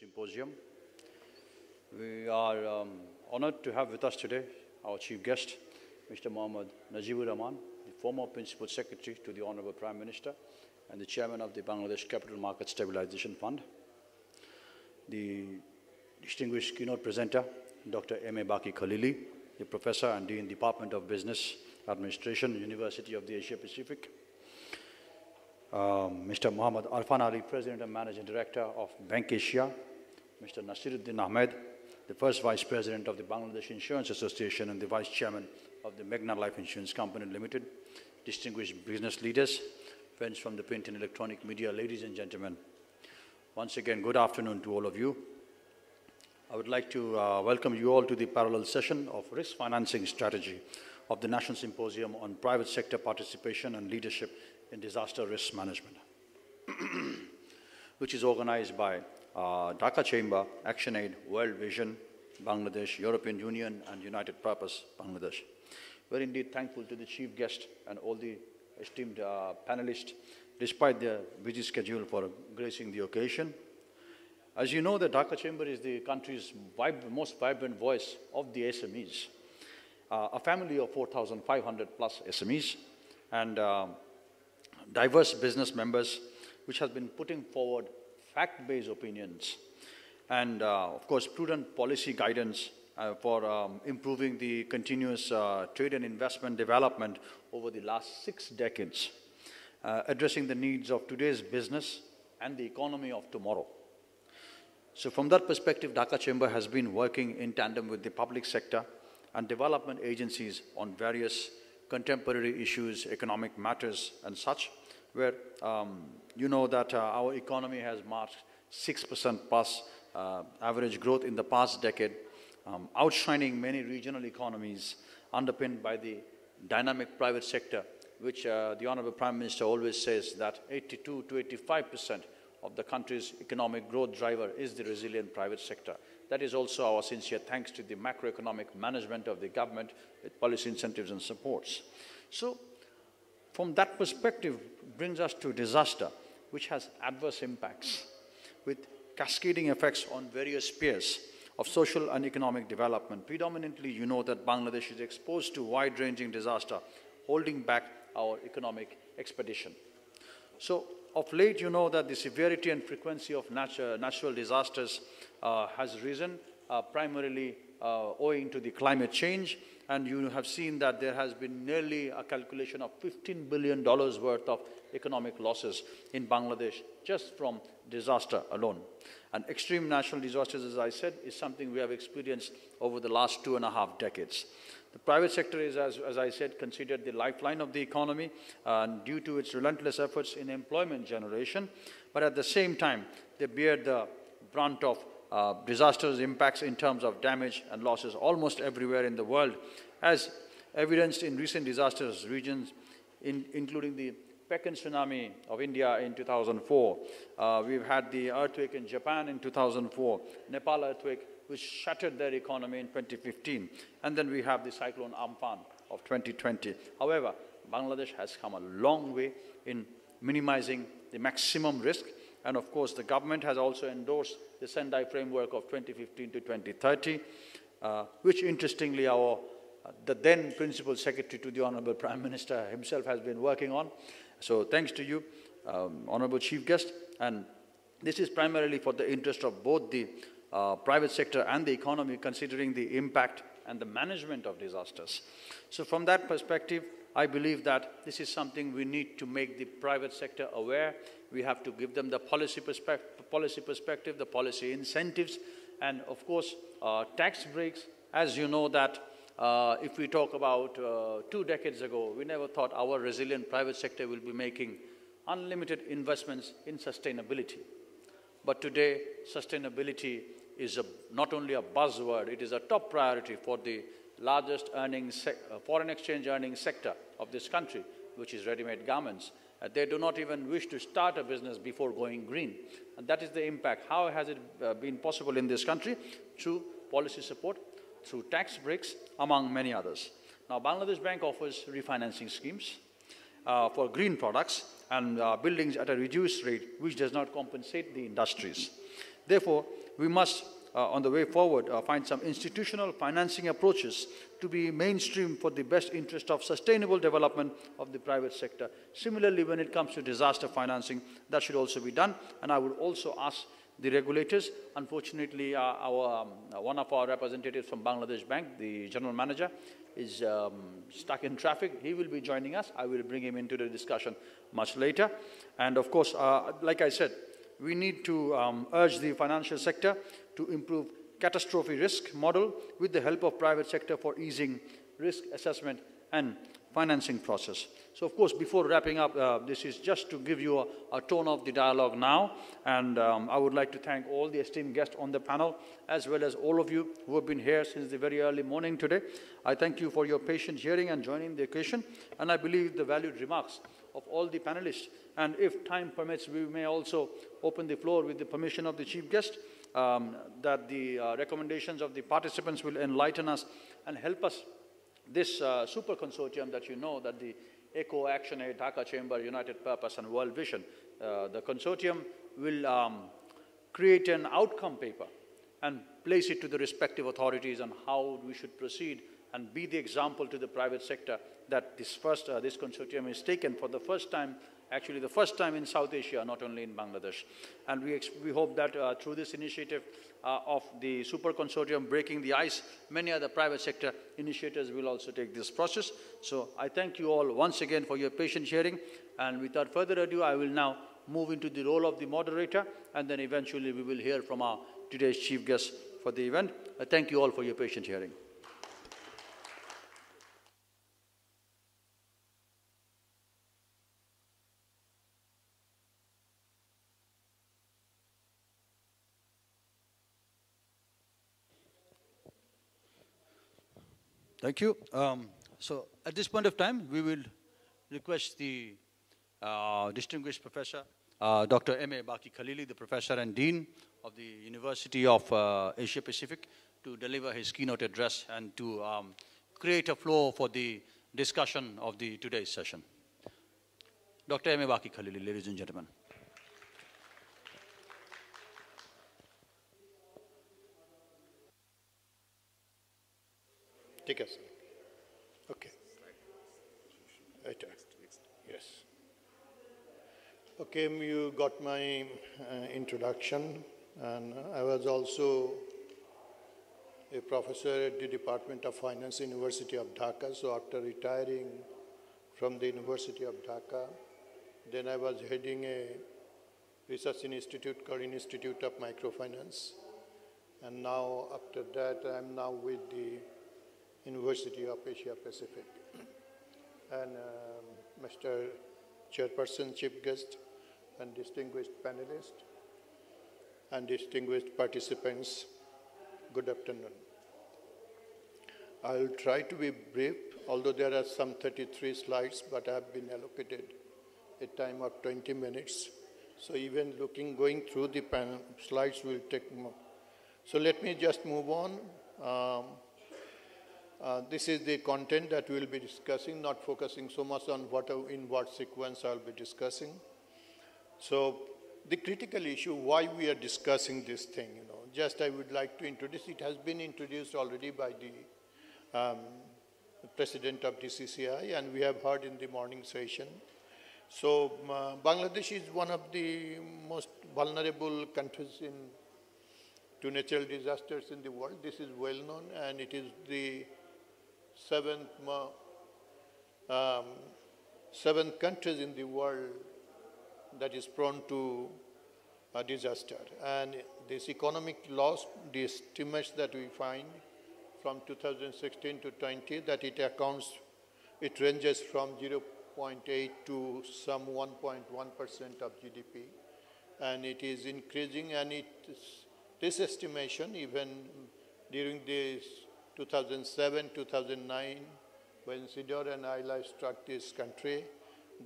Symposium. We are um, honored to have with us today our chief guest, Mr. Mohammad Najibur Rahman, the former Principal Secretary to the Honorable Prime Minister and the Chairman of the Bangladesh Capital Market Stabilization Fund. The distinguished keynote presenter, Dr. M. A. Baqui Khalily, the Professor and Dean Department of Business Administration, University of the Asia Pacific. Um, Mr. Muhammad Arfan Ali, President and Managing Director of Bank Asia, Mr. Nasiruddin Ahmed, the first Vice President of the Bangladesh Insurance Association and the Vice Chairman of the Meghna Life Insurance Company Limited, distinguished business leaders, friends from the print and electronic media, ladies and gentlemen. Once again, good afternoon to all of you. I would like to uh, welcome you all to the parallel session of Risk Financing Strategy of the National Symposium on Private Sector Participation and Leadership in Disaster Risk Management, which is organized by uh, Dhaka Chamber, ActionAid, World Vision, Bangladesh, European Union, and United Purpose, Bangladesh. We're indeed thankful to the chief guest and all the esteemed uh, panelists, despite their busy schedule for gracing the occasion. As you know, the Dhaka Chamber is the country's vib most vibrant voice of the SMEs. Uh, a family of 4,500 plus SMEs and um, diverse business members, which has been putting forward fact-based opinions and, uh, of course, prudent policy guidance uh, for um, improving the continuous uh, trade and investment development over the last six decades, addressing the needs of today's business and the economy of tomorrow. So from that perspective, Dhaka Chamber has been working in tandem with the public sector and development agencies on various contemporary issues, economic matters and such, where um, you know that uh, our economy has marked 6% plus uh, average growth in the past decade, um, outshining many regional economies underpinned by the dynamic private sector, which uh, the Honorable Prime Minister always says that 82 to 85% of the country's economic growth driver is the resilient private sector. That is also our sincere thanks to the macroeconomic management of the government with policy incentives and supports. So from that perspective brings us to disaster, which has adverse impacts with cascading effects on various spheres of social and economic development. Predominantly, you know that Bangladesh is exposed to wide-ranging disaster, holding back our economic expedition. So, of late, you know that the severity and frequency of natu natural disasters uh, has risen, uh, primarily uh, owing to the climate change. And you have seen that there has been nearly a calculation of $15 billion worth of economic losses in Bangladesh just from disaster alone. And extreme natural disasters, as I said, is something we have experienced over the last two and a half decades. The private sector is, as, as I said, considered the lifeline of the economy uh, due to its relentless efforts in employment generation. But at the same time, they bear the brunt of uh, disasters impacts in terms of damage and losses almost everywhere in the world, as evidenced in recent disasters regions, in, including the Pekon tsunami of India in 2004. Uh, we've had the earthquake in Japan in 2004, Nepal earthquake, which shattered their economy in 2015. And then we have the cyclone Amphan of 2020. However, Bangladesh has come a long way in minimizing the maximum risk and of course, the government has also endorsed the Sendai framework of 2015 to 2030, uh, which interestingly our uh, the then Principal Secretary to the Honorable Prime Minister himself has been working on. So thanks to you, um, Honorable Chief Guest. And this is primarily for the interest of both the uh, private sector and the economy, considering the impact and the management of disasters. So from that perspective, I believe that this is something we need to make the private sector aware we have to give them the policy, policy perspective, the policy incentives, and of course, uh, tax breaks. As you know that uh, if we talk about uh, two decades ago, we never thought our resilient private sector will be making unlimited investments in sustainability. But today, sustainability is a, not only a buzzword, it is a top priority for the largest earning uh, foreign exchange earning sector of this country, which is ready-made garments. Uh, they do not even wish to start a business before going green. And that is the impact. How has it uh, been possible in this country? Through policy support, through tax breaks, among many others. Now, Bangladesh Bank offers refinancing schemes. uh, for green products and uh, buildings at a reduced rate, which does not compensate the industries. Therefore, we must, uh, on the way forward, uh, find some institutional financing approaches to be mainstream for the best interest of sustainable development of the private sector. Similarly, when it comes to disaster financing, that should also be done. And I would also ask the regulators. Unfortunately, uh, our, um, uh, one of our representatives from Bangladesh Bank, the general manager, is um, stuck in traffic. He will be joining us. I will bring him into the discussion much later. And of course, uh, like I said, we need to um, urge the financial sector to improve catastrophe risk model with the help of private sector for easing risk assessment and financing process. So of course, before wrapping up, uh, this is just to give you a, a tone of the dialogue now. And um, I would like to thank all the esteemed guests on the panel, as well as all of you who have been here since the very early morning today. I thank you for your patient hearing and joining the occasion. And I believe the valued remarks of all the panelists. And if time permits, we may also open the floor with the permission of the chief guest, um, that the uh, recommendations of the participants will enlighten us and help us. This uh, super consortium that you know that the ECHO, ActionAid, Dhaka Chamber, United Purpose, and World Vision, uh, the consortium will um, create an outcome paper and place it to the respective authorities on how we should proceed and be the example to the private sector that this first, uh, this consortium is taken for the first time actually the first time in South Asia, not only in Bangladesh. And we, we hope that uh, through this initiative uh, of the Super Consortium Breaking the Ice, many other private sector initiators will also take this process. So I thank you all once again for your patient hearing. And without further ado, I will now move into the role of the moderator, and then eventually we will hear from our today's chief guest for the event. I thank you all for your patient hearing. Thank you. Um, so at this point of time, we will request the uh, distinguished professor, uh, Dr. M.A. Baqui Khalily, the professor and dean of the University of uh, Asia Pacific, to deliver his keynote address and to um, create a flow for the discussion of the today's session. Dr. M.A. Baqui Khalily, ladies and gentlemen. Take a seat. Okay. Yes. Okay, you got my uh, introduction, and I was also a professor at the Department of Finance, University of Dhaka. So after retiring from the University of Dhaka, then I was heading a research institute called Institute of Microfinance. And now after that, I'm now with the University of Asia Pacific. And um, Mr. Chairperson, Chief Guest, and distinguished panelists, and distinguished participants, good afternoon. I'll try to be brief, although there are some 33 slides, but I have been allocated a time of 20 minutes. So even looking, going through the panel, slides will take more. So let me just move on. Um, uh, this is the content that we'll be discussing, not focusing so much on what in what sequence I'll be discussing. So the critical issue, why we are discussing this thing, you know, just I would like to introduce, it has been introduced already by the um, president of DCCI and we have heard in the morning session. So uh, Bangladesh is one of the most vulnerable countries in to natural disasters in the world. This is well known and it is the seventh, um, seventh countries in the world that is prone to a disaster. And this economic loss, the estimates that we find from 2016 to 20, that it accounts, it ranges from 0.8 to some 1.1% of GDP. And it is increasing and it, this estimation even during this 2007, 2009, when Sidr and Aila struck this country,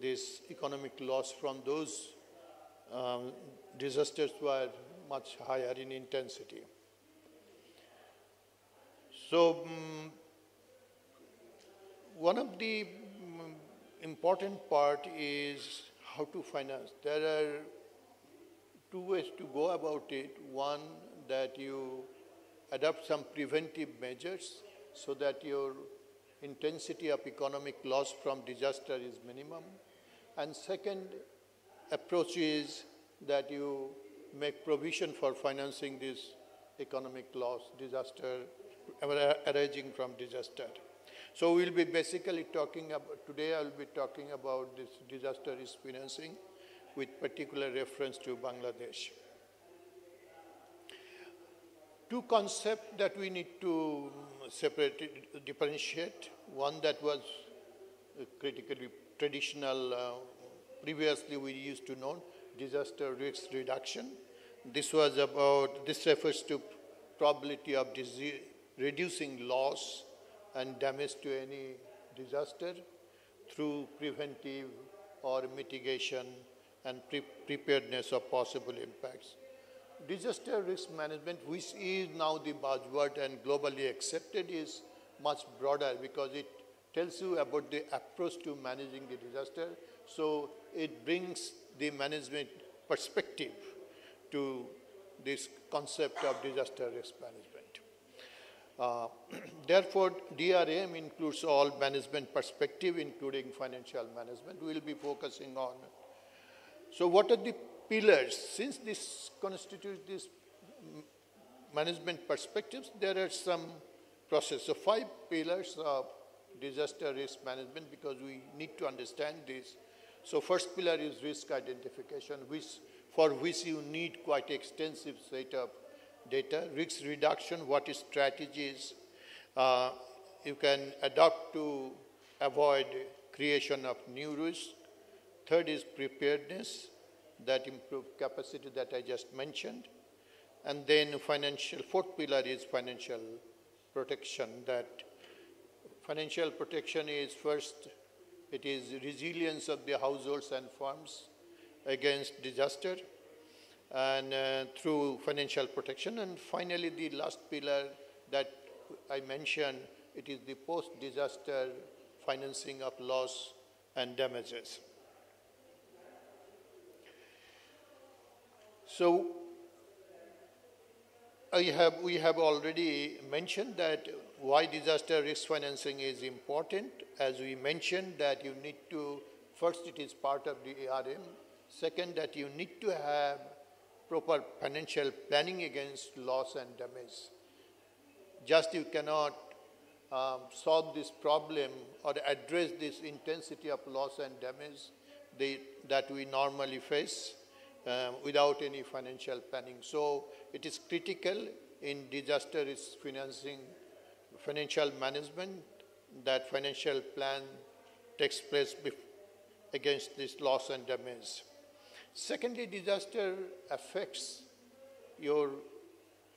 this economic loss from those um, disasters were much higher in intensity. So um, one of the um, important part is how to finance. There are two ways to go about it. One, that you adopt some preventive measures so that your intensity of economic loss from disaster is minimum. And second approach is that you make provision for financing this economic loss, disaster arising from disaster. So we'll be basically talking about, today I'll be talking about this disaster risk financing with particular reference to Bangladesh. Two concepts that we need to separate, differentiate. One that was critically traditional, uh, previously we used to know, disaster risk reduction. This was about, this refers to probability of disease, reducing loss and damage to any disaster through preventive or mitigation and pre preparedness of possible impacts. Disaster risk management, which is now the buzzword and globally accepted, is much broader because it tells you about the approach to managing the disaster. So it brings the management perspective to this concept of disaster risk management. Uh, therefore, DRM includes all management perspective, including financial management. We will be focusing on. So, what are the pillars? Since this constitutes this management perspectives, there are some process. So, five pillars of disaster risk management because we need to understand this. So, first pillar is risk identification, which for which you need quite extensive set of data, risk reduction, what is strategies uh, you can adopt to avoid creation of new risk. Third is preparedness, that improve capacity that I just mentioned. And then financial, fourth pillar is financial protection, that financial protection is first, it is resilience of the households and firms against disaster and uh, through financial protection. And finally, the last pillar that I mentioned, it is the post-disaster financing of loss and damages. So I have, we have already mentioned that why disaster risk financing is important. As we mentioned that you need to, first it is part of the DRM. Second, that you need to have proper financial planning against loss and damage. Just you cannot um, solve this problem or address this intensity of loss and damage that we normally face um, without any financial planning. So it is critical in disaster risk financing, financial management, that financial plan takes place against this loss and damage. Secondly, disaster affects your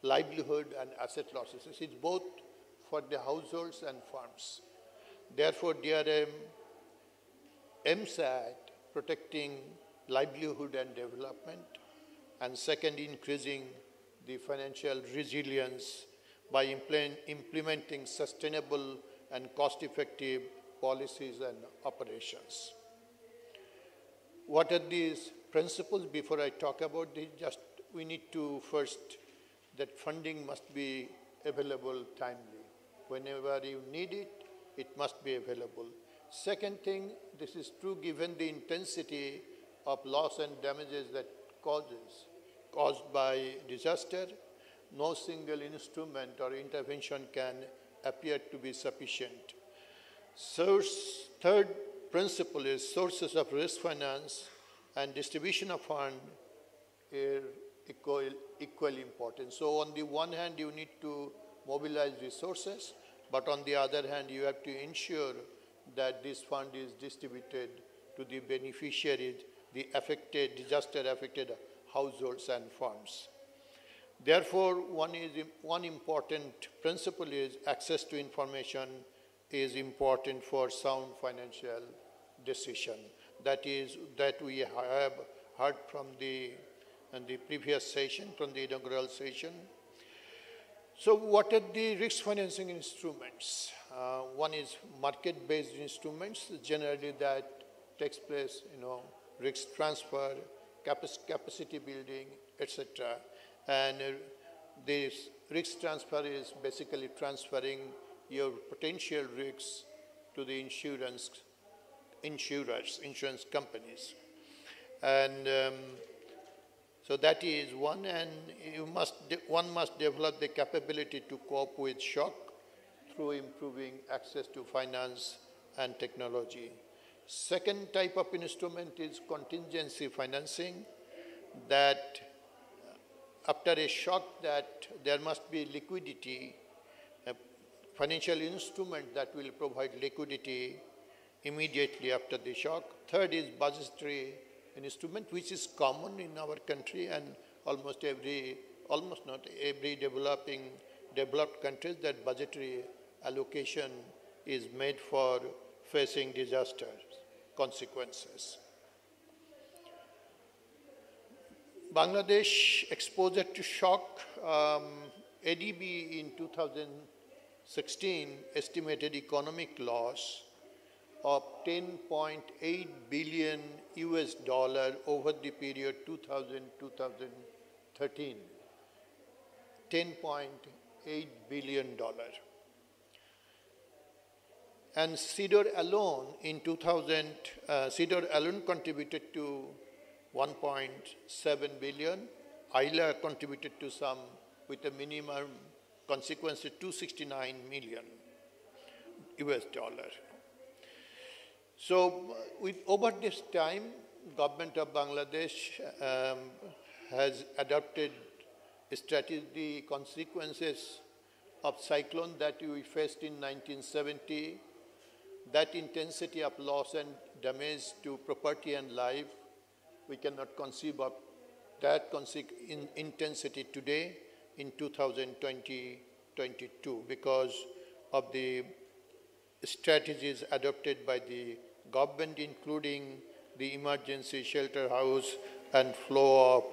livelihood and asset losses. It's both for the households and farms. Therefore, DRM aims at protecting livelihood and development, and second, increasing the financial resilience by implementing sustainable and cost-effective policies and operations. What are these principles before I talk about this, just we need to first, that funding must be available timely. Whenever you need it, it must be available. Second thing, this is true given the intensity of loss and damages that causes, caused by disaster, no single instrument or intervention can appear to be sufficient. Source, third principle is sources of risk finance and distribution of fund are equal, equally important. So on the one hand, you need to mobilize resources, but on the other hand, you have to ensure that this fund is distributed to the beneficiaries, the affected, disaster-affected households and farms. Therefore, one, is, one important principle is access to information is important for sound financial decision that is that we have heard from the, the previous session, from the inaugural session. So what are the risk financing instruments? Uh, one is market-based instruments. Generally, that takes place, you know, risk transfer, capacity building, etc. And uh, this risk transfer is basically transferring your potential risks to the insurance insurers, insurance companies. And um, so that is one, and you must, one must develop the capability to cope with shock through improving access to finance and technology. Second type of instrument is contingency financing that after a shock that there must be liquidity, a financial instrument that will provide liquidity immediately after the shock. Third is budgetary instrument, which is common in our country and almost every, almost not every developing, developed countries that budgetary allocation is made for facing disaster consequences. Bangladesh exposure to shock, um, ADB in 2016 estimated economic loss of 10.8 billion US dollar over the period 2000-2013. 10.8 billion dollar. And Sidr alone in 2000, uh, Sidr alone contributed to 1.7 billion. Aila contributed to some with a minimum consequence of 269 million US dollar. So with, over this time, government of Bangladesh um, has adopted strategy consequences of cyclone that we faced in 1970, that intensity of loss and damage to property and life, we cannot conceive of that in intensity today in 2020-22 because of the strategies adopted by the government, including the emergency shelter house and flow of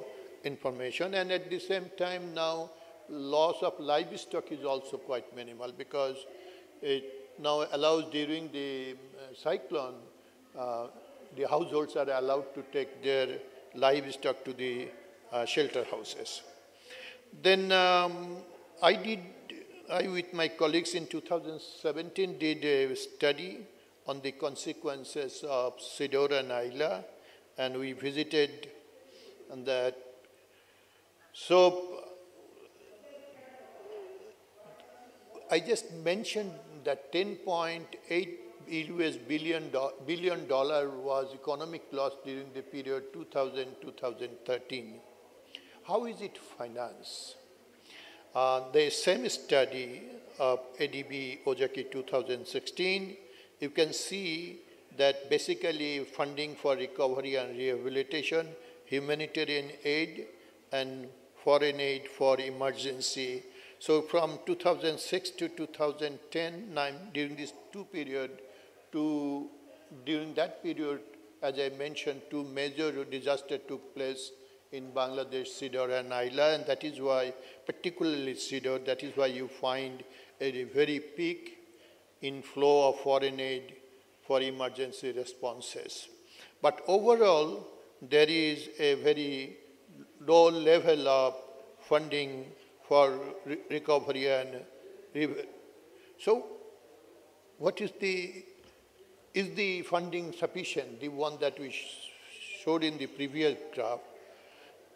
information. And at the same time now, loss of livestock is also quite minimal because it now allows during the uh, cyclone, uh, the households are allowed to take their livestock to the uh, shelter houses. Then um, I did, I with my colleagues in 2017 did a study on the consequences of Sidr and Aila, and we visited that. So I just mentioned that 10.8 US billion, billion dollar was economic loss during the period 2000-2013. How is it financed? Uh, the same study of ADB Ozaki 2016 you can see that basically funding for recovery and rehabilitation, humanitarian aid, and foreign aid for emergency. So from 2006 to 2010, during this two period, to during that period, as I mentioned, two major disasters took place in Bangladesh, Sidr and Aila, and that is why, particularly Sidr, that is why you find a very peak inflow of foreign aid for emergency responses. But overall, there is a very low level of funding for re recovery and so what is the is the funding sufficient the one that we sh showed in the previous graph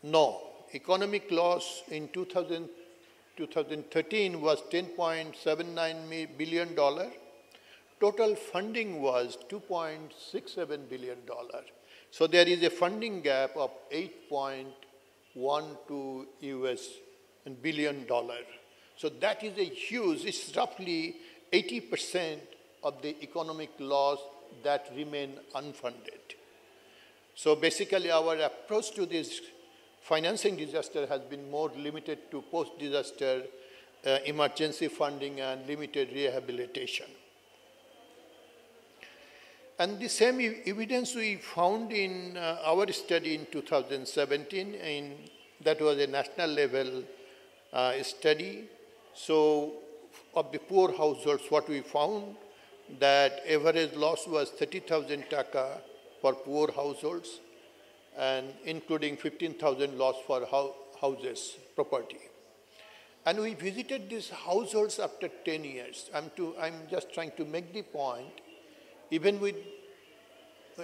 no economic loss in 2000 2013 was 10.79 billion dollar. Total funding was 2.67 billion dollar. So there is a funding gap of 8.12 US billion dollar. So that is a huge, it's roughly 80% of the economic loss that remain unfunded. So basically our approach to this financing disaster has been more limited to post-disaster uh, emergency funding and limited rehabilitation. And the same evidence we found in uh, our study in 2017, in, that was a national level Uh, study, So, of the poor households, what we found that average loss was 30,000 taka for poor households, and including 15,000 loss for houses, property. And we visited these households after 10 years. I'm, to, I'm just trying to make the point, even with,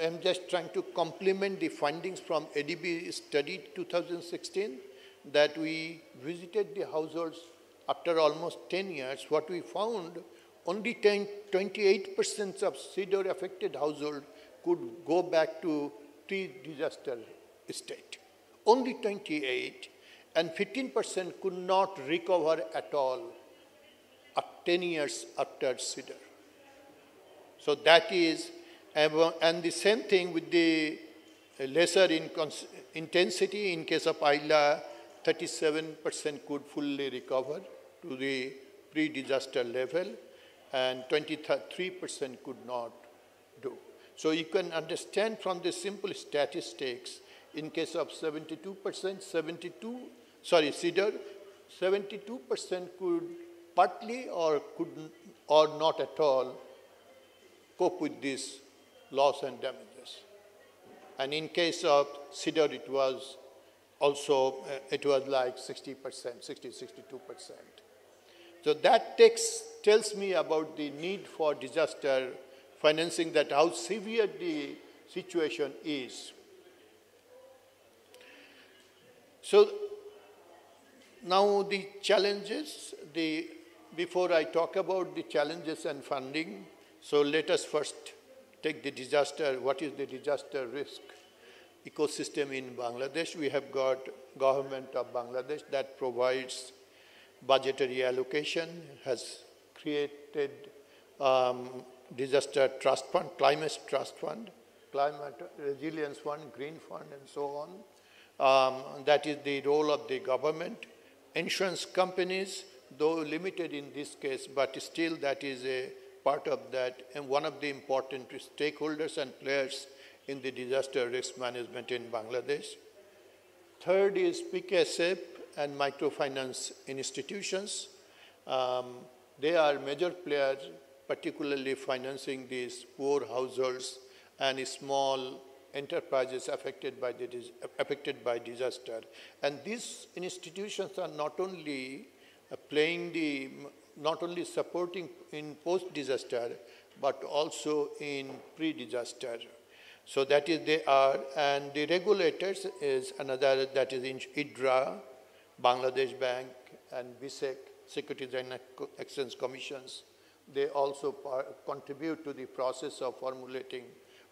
I'm just trying to complement the findings from ADB study 2016 that we visited the households after almost 10 years. What we found, only 10, 28% of Sidr affected household could go back to pre-disaster state. Only 28 and 15% could not recover at all at 10 years after Sidr. So that is, and the same thing with the uh, lesser in intensity in case of Aila, 37% could fully recover to the pre-disaster level and 23% could not do. So you can understand from the simple statistics, in case of 72%, 72, sorry, Sidr, 72% could partly or could or not at all cope with this loss and damages. And in case of Sidr, it was also, uh, it was like 60%, 60, 62%. So that takes, tells me about the need for disaster financing, that how severe the situation is. So now the challenges, the, before I talk about the challenges and funding, so let us first take the disaster, what is the disaster risk ecosystem in Bangladesh? We have got government of Bangladesh that provides budgetary allocation, has created um, disaster trust fund, climate trust fund, climate resilience fund, green fund, and so on. Um, that is the role of the government. Insurance companies, though limited in this case, but still that is a part of that and one of the important stakeholders and players in the disaster risk management in Bangladesh. Third is PKSF and microfinance institutions. Um, they are major players, particularly financing these poor households and small enterprises affected by, the, affected by disaster. And these institutions are not only uh, playing the, not only supporting in post-disaster, but also in pre-disaster. So that is they are, and the regulators is another, that is in IDRA, Bangladesh Bank and BSEC, Securities and Exchange Commissions, they also contribute to the process of formulating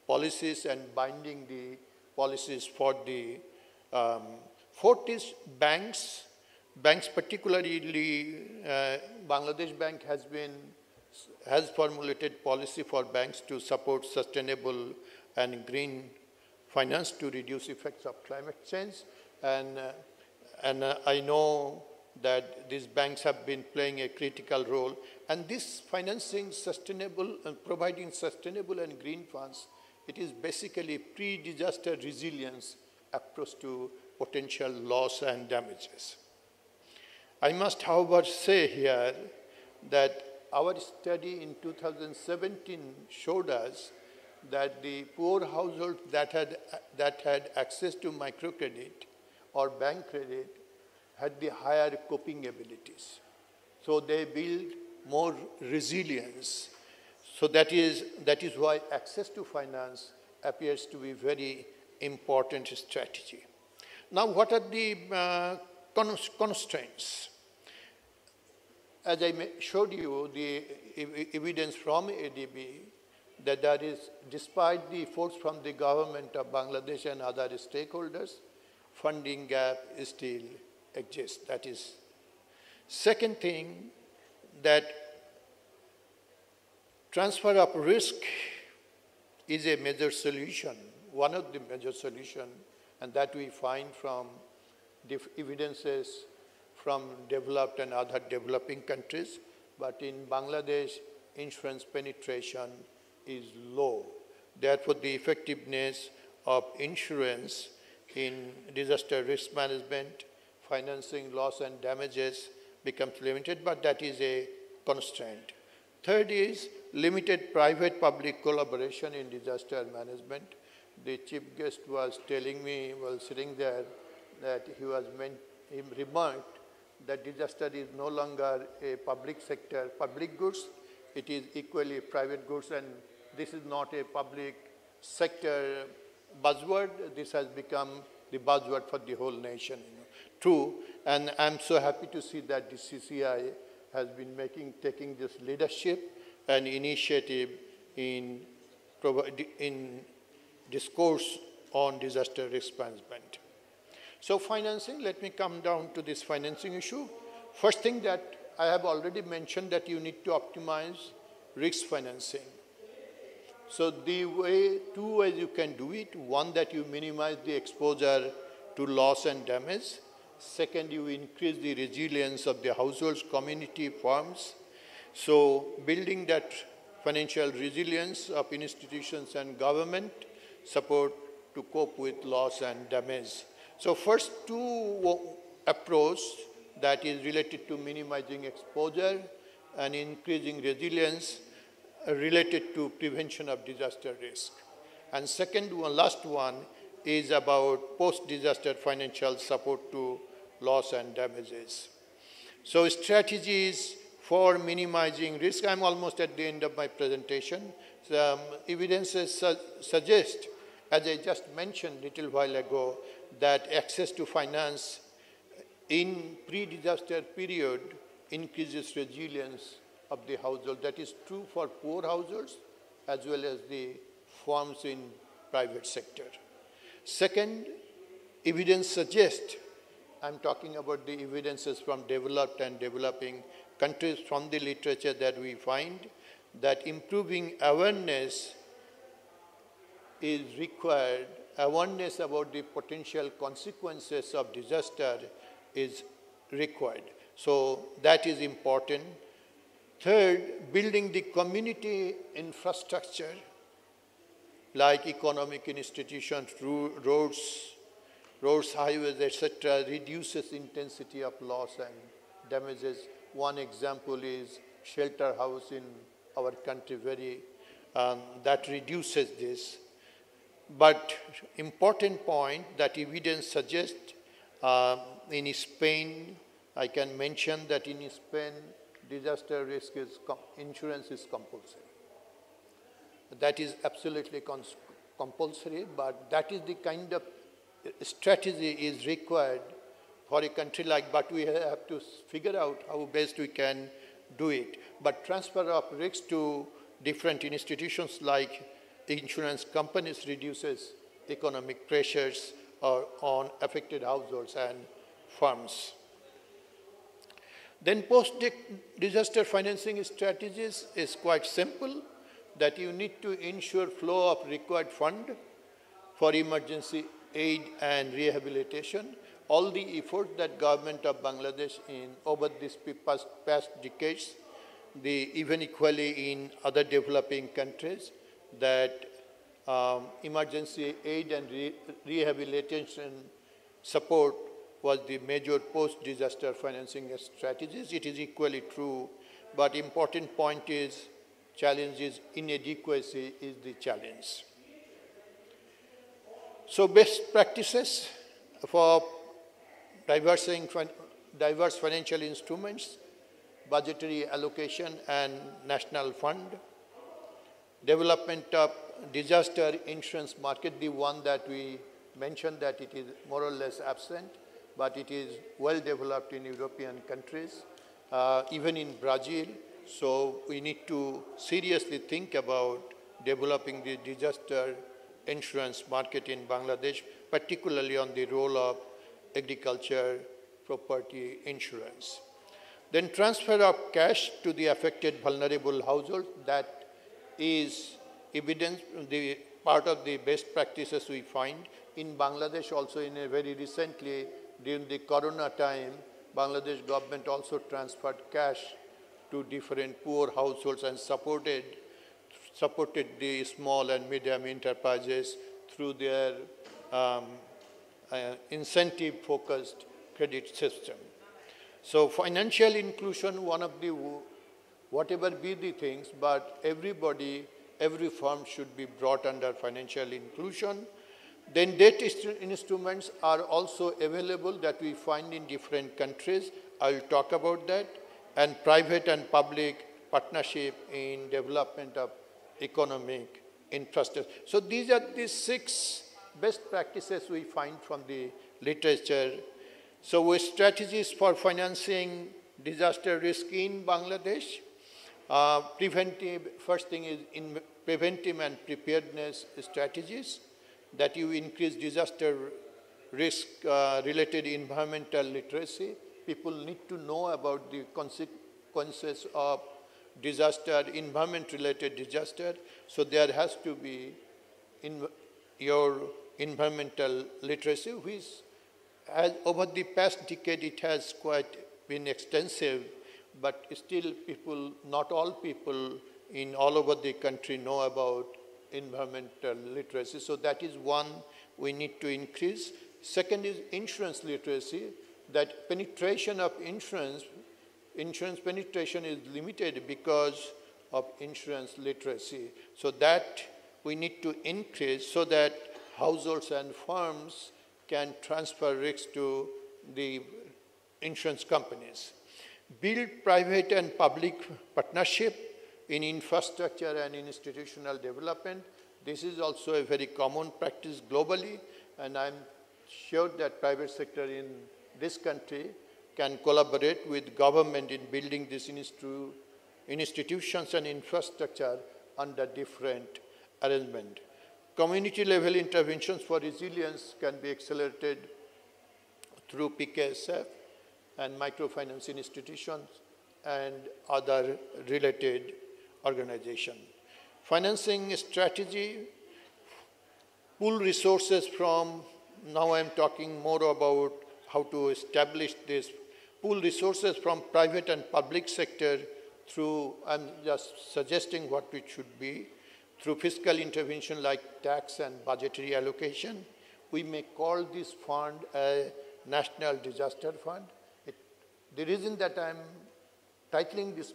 policies and binding the policies for the um, fourth banks. Banks, particularly uh, Bangladesh Bank, has been has formulated policy for banks to support sustainable and green finance to reduce effects of climate change. And uh, and uh, I know that these banks have been playing a critical role. And this financing sustainable and providing sustainable and green funds, it is basically pre-disaster resilience approach to potential loss and damages. I must, however, say here that our study in 2017 showed us that the poor households that had, that had access to microcredit or bank credit had the higher coping abilities. So they build more resilience. So that is, that is why access to finance appears to be very important strategy. Now, what are the uh, constraints? As I showed you, the evidence from ADB that there is, despite the efforts from the government of Bangladesh and other stakeholders, funding gap still exists. That is. Second thing, that transfer of risk is a major solution, one of the major solution, and that we find from the evidences from developed and other developing countries. But in Bangladesh, insurance penetration is low. Therefore, the effectiveness of insurance in disaster risk management, financing loss and damages, becomes limited, but that is a constraint. Third is limited private-public collaboration in disaster management. The chief guest was telling me while sitting there that he was meant, he remarked that disaster is no longer a public sector, public goods, it is equally private goods and this is not a public sector buzzword, this has become the buzzword for the whole nation. You know. True, and I'm so happy to see that the DCCI has been making, taking this leadership and initiative in, in discourse on disaster risk management. So financing, let me come down to this financing issue. First thing that I have already mentioned that you need to optimize risk financing. So the way, two ways you can do it. One, that you minimize the exposure to loss and damage. Second, you increase the resilience of the households, community, farms. So building that financial resilience of institutions and government support to cope with loss and damage. So first two approach that is related to minimizing exposure and increasing resilience Uh, related to prevention of disaster risk. And second one, last one, is about post-disaster financial support to loss and damages. So strategies for minimizing risk, I'm almost at the end of my presentation. Some evidences su suggest, as I just mentioned little while ago, that access to finance in pre-disaster period increases resilience of the household. That is true for poor households as well as the firms in private sector. Second, evidence suggests, I'm talking about the evidences from developed and developing countries from the literature that we find, that improving awareness is required, awareness about the potential consequences of disaster is required. So that is important. Third, building the community infrastructure like economic institutions, roads, roads, highways, etc., reduces intensity of loss and damages. One example is shelter house in our country, very um, that reduces this. But important point that evidence suggests um, in Spain, I can mention that in Spain, disaster risk is insurance is compulsory. That is absolutely compulsory, but that is the kind of uh, strategy is required for a country like, but we have to figure out how best we can do it. But transfer of risk to different institutions like insurance companies reduces economic pressures or on affected households and firms. Then post-disaster financing strategies is quite simple, that you need to ensure flow of required fund for emergency aid and rehabilitation. All the efforts that government of Bangladesh in over these past, past decades, the, even equally in other developing countries, that um, emergency aid and re rehabilitation support was the major post-disaster financing strategies. It is equally true, but important point is challenges inadequacy is the challenge. So best practices for diverse financial instruments, budgetary allocation and national fund, development of disaster insurance market, the one that we mentioned that it is more or less absent, but it is well developed in European countries, uh, even in Brazil. So we need to seriously think about developing the disaster insurance market in Bangladesh, particularly on the role of agriculture property insurance. Then transfer of cash to the affected vulnerable household, that is evidence, the part of the best practices we find. In Bangladesh also in a very recently, during the corona time, Bangladesh government also transferred cash to different poor households and supported, supported the small and medium enterprises through their um, uh, incentive-focused credit system. So financial inclusion, one of the, whatever be the things, but everybody, every firm should be brought under financial inclusion. Then debt instruments are also available that we find in different countries. I will talk about that. And private and public partnership in development of economic infrastructure. So these are the six best practices we find from the literature. So with strategies for financing disaster risk in Bangladesh, uh, preventive, first thing is in preventive and preparedness strategies that you increase disaster risk uh, related environmental literacy. People need to know about the consequences of disaster, environment related disaster. So there has to be in your environmental literacy, which has, over the past decade it has quite been extensive, but still people, not all people in all over the country know about environmental literacy. So that is one we need to increase. Second is insurance literacy, that penetration of insurance, insurance penetration is limited because of insurance literacy. So that we need to increase so that households and firms can transfer risks to the insurance companies. Build private and public partnership in infrastructure and in institutional development. This is also a very common practice globally, and I'm sure that private sector in this country can collaborate with government in building these institu institutions and infrastructure under different arrangement. Community level interventions for resilience can be accelerated through PKSF and microfinance institutions and other related organization. Financing strategy, pull resources from, now I'm talking more about how to establish this, pull resources from private and public sector through, I'm just suggesting what it should be, through fiscal intervention like tax and budgetary allocation. We may call this fund a national disaster fund. It, the reason that I'm titling this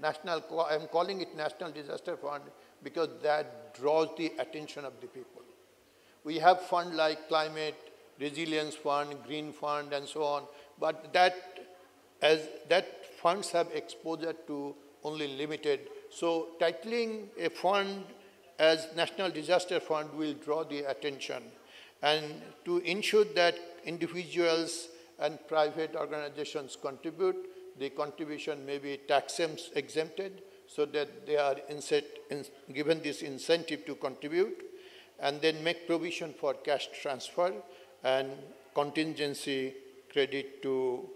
national, I'm calling it National Disaster Fund because that draws the attention of the people. We have fund like Climate Resilience Fund, Green Fund, and so on, but that, as that funds have exposure to only limited. So titling a fund as National Disaster Fund will draw the attention. And to ensure that individuals and private organizations contribute, the contribution may be tax exempted so that they are given this incentive to contribute and then make provision for cash transfer and contingency credit to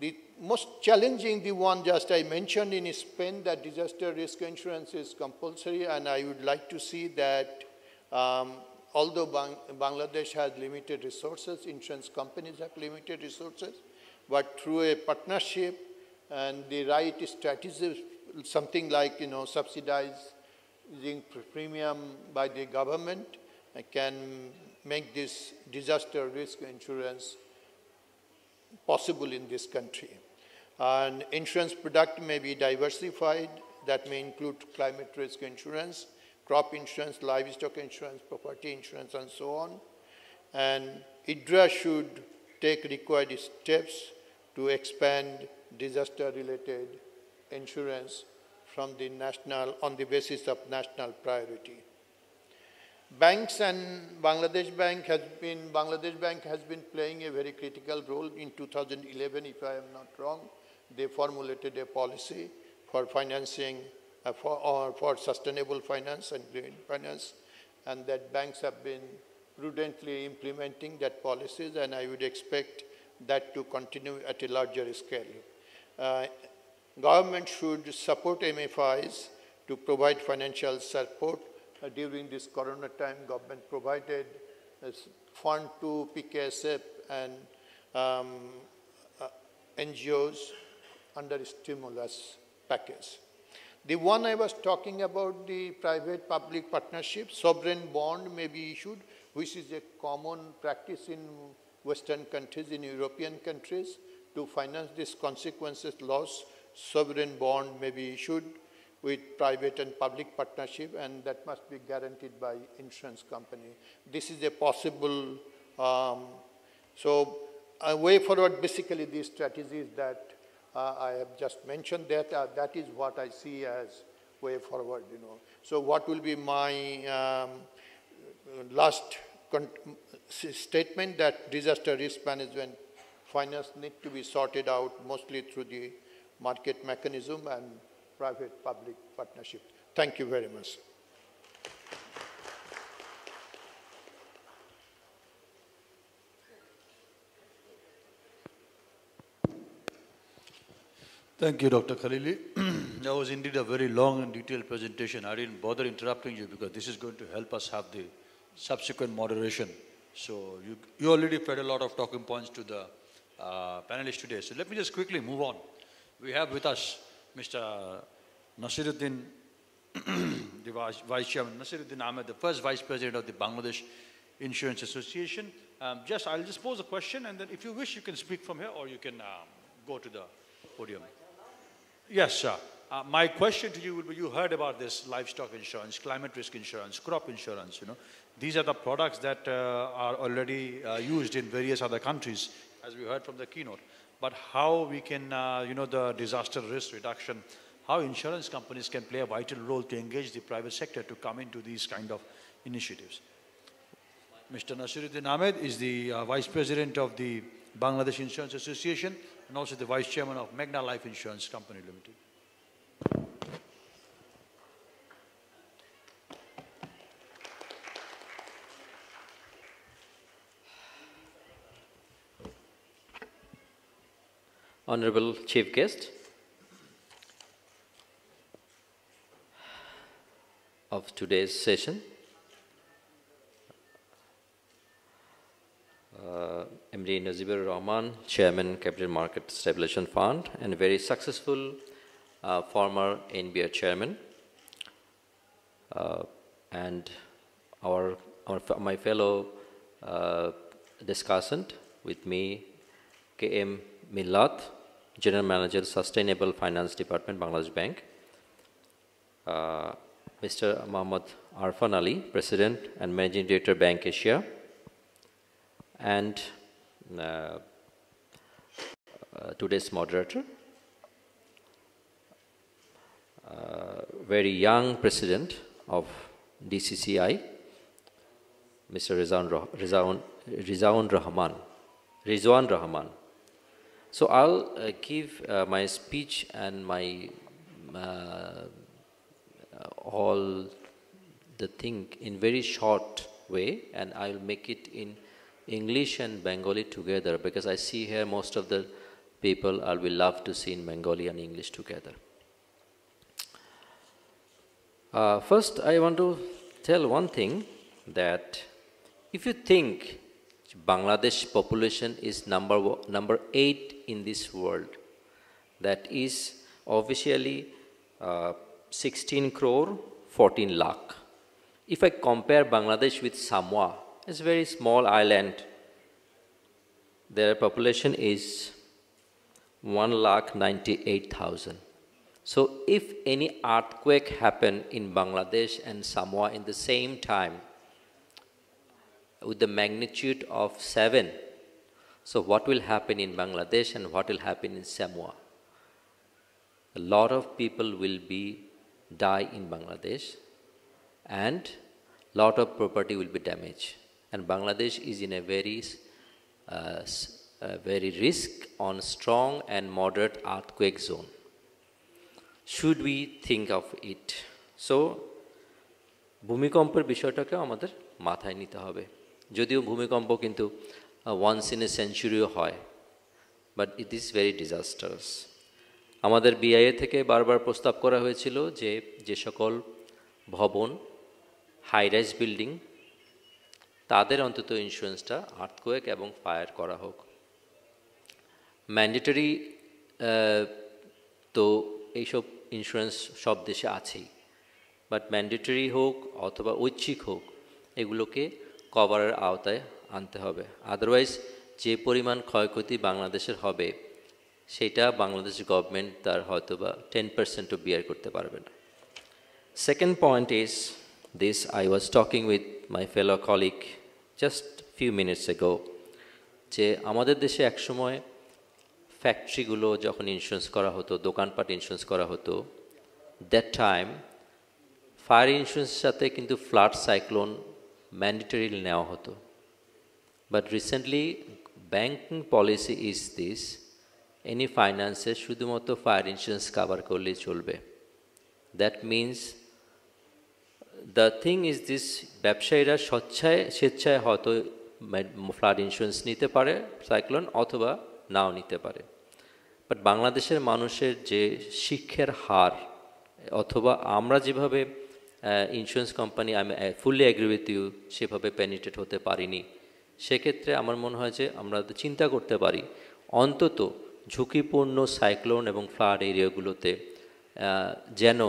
the most challenging, the one just I mentioned in Spain, that disaster risk insurance is compulsory, and I would like to see that um, although Bang Bangladesh has limited resources, insurance companies have limited resources, but through a partnership and the right strategies, something like, you know, subsidizing premium by the government can make this disaster risk insurance possible in this country. And insurance product may be diversified. That may include climate risk insurance, crop insurance, livestock insurance, property insurance, and so on. And IDRA should take required steps to expand disaster-related insurance from the national, on the basis of national priority. Banks and Bangladesh Bank has been, Bangladesh Bank has been playing a very critical role in 2011, if I am not wrong. They formulated a policy for financing, uh, for, or for sustainable finance and green finance, and that banks have been prudently implementing that policies, and I would expect that to continue at a larger scale. Uh, government should support MFIs to provide financial support. Uh, during this corona time, government provided fund to PKSF and um, uh, NGOs under stimulus package. The one I was talking about, the private-public partnership, sovereign bond may be issued, which is a common practice in Western countries, in European countries, to finance these consequences loss, sovereign bond may be issued with private and public partnership, and that must be guaranteed by insurance company. This is a possible, um, so a way forward, basically these strategies that uh, I have just mentioned, that, uh, that is what I see as way forward, you know. So what will be my um, last statement that disaster risk management finance need to be sorted out mostly through the market mechanism and private-public partnership. Thank you very much. Thank you, Dr. Khalily. that was indeed a very long and detailed presentation. I didn't bother interrupting you because this is going to help us have the subsequent moderation. So you, you already fed a lot of talking points to the uh, panelists today. So let me just quickly move on. We have with us Mr. Nasiruddin, the Vice, Vice Chairman, Nasiruddin Ahmed, the first Vice President of the Bangladesh Insurance Association. Um, just, I'll just pose a question and then if you wish, you can speak from here or you can um, go to the podium. Yes, sir. Uh, my question to you will be, you heard about this livestock insurance, climate risk insurance, crop insurance, you know. These are the products that uh, are already uh, used in various other countries, as we heard from the keynote. But how we can, uh, you know, the disaster risk reduction, how insurance companies can play a vital role to engage the private sector to come into these kind of initiatives. Mr. Nasiruddin Ahmed is the uh, Vice President of the Bangladesh Insurance Association and also the Vice Chairman of Meghna Life Insurance Company Limited. Honorable Chief Guest of today's session, uh, MD Najibur Rahman, Chairman, Capital Market Stabilization Fund, and very successful uh, former NBR Chairman, uh, and our, our, my fellow uh, discussant with me, KM Millat, General Manager, Sustainable Finance Department, Bangladesh Bank. Uh, Mr. Mohammad Arfan Ali, President and Managing Director, Bank Asia. And uh, uh, today's moderator, uh, very young President of DCCI, Mr. Rizwan, Rizwan Rahman. Rizwan Rahman. So I'll uh, give uh, my speech and my uh, all the thing in very short way and I'll make it in English and Bengali together because I see here most of the people I will love to see in Bengali and English together. Uh, first, I want to tell one thing that if you think Bangladesh population is number, number eight in this world. That is officially uh, 16 crore 14 lakh. If I compare Bangladesh with Samoa, it's a very small island. Their population is 1 lakh 98,000. So if any earthquake happen in Bangladesh and Samoa in the same time, with the magnitude of 7. So what will happen in Bangladesh and what will happen in Samoa? A lot of people will be die in Bangladesh and lot of property will be damaged. And Bangladesh is in a very, uh, a very risk on strong and moderate earthquake zone. Should we think of it? So, ভূমিকম্পের বিষয়টাকে আমাদের মাথায় নিতে হবে যদিও ভূমিকম্প কিন্তু once in a সেঞ্চুরিও হয় but it is very disastrous আমাদের বিআইএ থেকে বারবার প্রস্তাব করা হয়েছিল যে যে সকল ভবন হাই হাইরাইজ বিল্ডিং তাদের অন্তত ইন্স্যুরেন্সটা আর্থকোয়েক এবং ফায়ার করা হোক। ম্যান্ডেটরি তো এইসব ইন্স্যুরেন্স সব দেশে আছেই বাট ম্যান্ডেটরি হোক অথবা ঐচ্ছিক হোক, এগুলোকে কভারের আওতায় আনতে হবে। আদারওয়াইজ যে পরিমাণ ক্ষয়ক্ষতি বাংলাদেশের হবে, সেটা বাংলাদেশ গভর্নমেন্ট তার হয়তো বা টেন পার্সেন্টও বিয়ার করতে পারবে না। Second point is this I was talking with my fellow colleague just few minutes ago যে আমাদের দেশে একসময় ফ্যাক্টরিগুলো যখন ইন্স্যুরেন্স করা হতো, দোকানপাট ইন্স্যুরেন্স করা হতো দ্যাট টাইম ফায়ার ইন্স্যুরেন্সের সাথে কিন্তু ফ্লাড সাইক্লোন ম্যান্ডেটরি নেওয়া হতো। But recently banking policy is this any ফাইন্যান্সে শুধুমাত্র ফায়ার ইন্স্যুরেন্স কাভার করলেই চলবে। That means the thing is this ব্যবসায়ীরা স্বচ্ছায়, স্বেচ্ছায় হয়তো ফ্লাড ইন্স্যুরেন্স নিতে পারে সাইক্লোন অথবা নাও নিতে পারে। বাট বাংলাদেশের মানুষের যে শিক্ষার হার, অথবা আমরা যেভাবে ইন্স্যুরেন্স কোম্পানি আমি ফুললি অ্যাগ্রি উইথ ইউ সেভাবে পেনিটেট হতে পারিনি। সেক্ষেত্রে আমার মনে হয় যে আমরা চিন্তা করতে পারি। অন্তত ঝুঁকিপূর্ণ সাইক্লোন এবং ফ্লাড এরিয়াগুলোতে যেন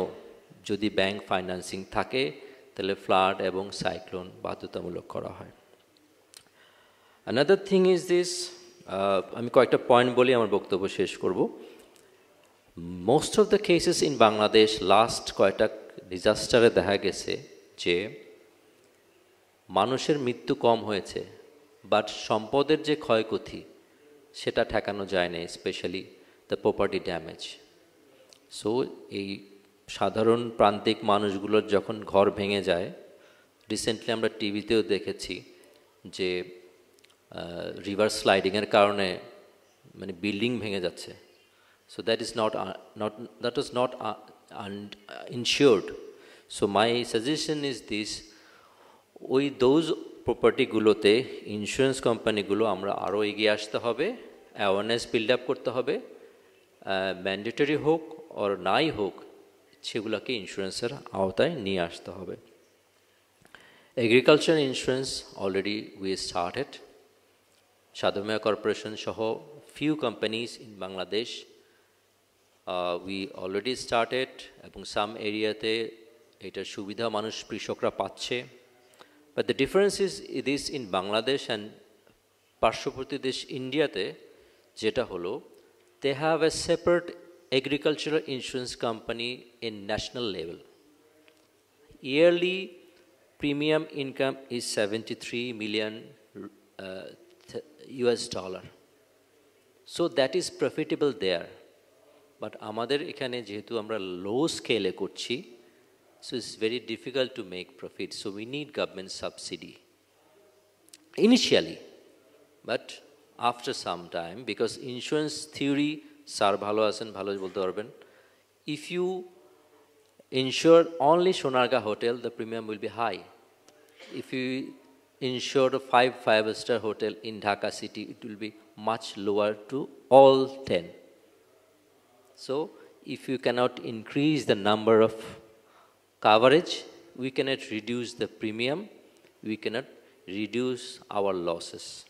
যদি ব্যাংক ফাইন্যান্সিং থাকে, তাহলে ফ্লাড এবং সাইক্লোন বাধ্যতামূলক করা হয়। অ্যানাদার থিং ইজ দিস আমি কয়েকটা পয়েন্ট বলি, আমার বক্তব্য শেষ করব। Most of the cases in Bangladesh last কয়েকটা ডিজাস্টারে দেখা গেছে যে মানুষের মৃত্যু কম হয়েছে বাট সম্পদের যে ক্ষয়ক্ষতি, সেটা ঠেকানো যায় না specially the property damage so এই সাধারণ প্রান্তিক মানুষগুলোর যখন ঘর ভেঙে যায় রিসেন্টলি আমরা টিভিতেও দেখেছি যে রিভার স্লাইডিংয়ের কারণে মানে বিল্ডিং ভেঙে যাচ্ছে। So that is not not that is not insured so my suggestion is this ওই দোজ প্রপার্টিগুলোতে ইন্স্যুরেন্স কোম্পানিগুলো আমরা আরও এগিয়ে আসতে হবে অ্যাওয়ারনেস বিল্ড আপ করতে হবে ম্যান্ডেটরি হোক ওর নাই হোক, সেগুলোকে ইন্স্যুরেন্সের আওতায় নিয়ে আসতে হবে। Agriculture insurance already we started সাধুমিয়া corporation সহ few companies in Bangladesh we already started এবং সাম এরিয়াতে এটার সুবিধা মানুষ কৃষকরা পাচ্ছে। But the difference is is in Bangladesh and পার্শ্ববর্তী দেশ ইন্ডিয়াতে যেটা হলো they have a separate agricultural insurance company in national level yearly premium income is seventy three million US dollar so that is profitable there but আমাদের এখানে যেহেতু আমরা লো স্কেলে করছি So it's very difficult to make profit. So we need government subsidy initially, but after some time, because insurance theory, sar bhalo আছেন bhalo বলতে পারবেন if you insure only Sonargaon hotel, the premium will be high. If you insure a five five-star hotel in Dhaka city, it will be much lower to all ten. So if you cannot increase the number of coverage, we cannot reduce the premium, we cannot reduce our losses.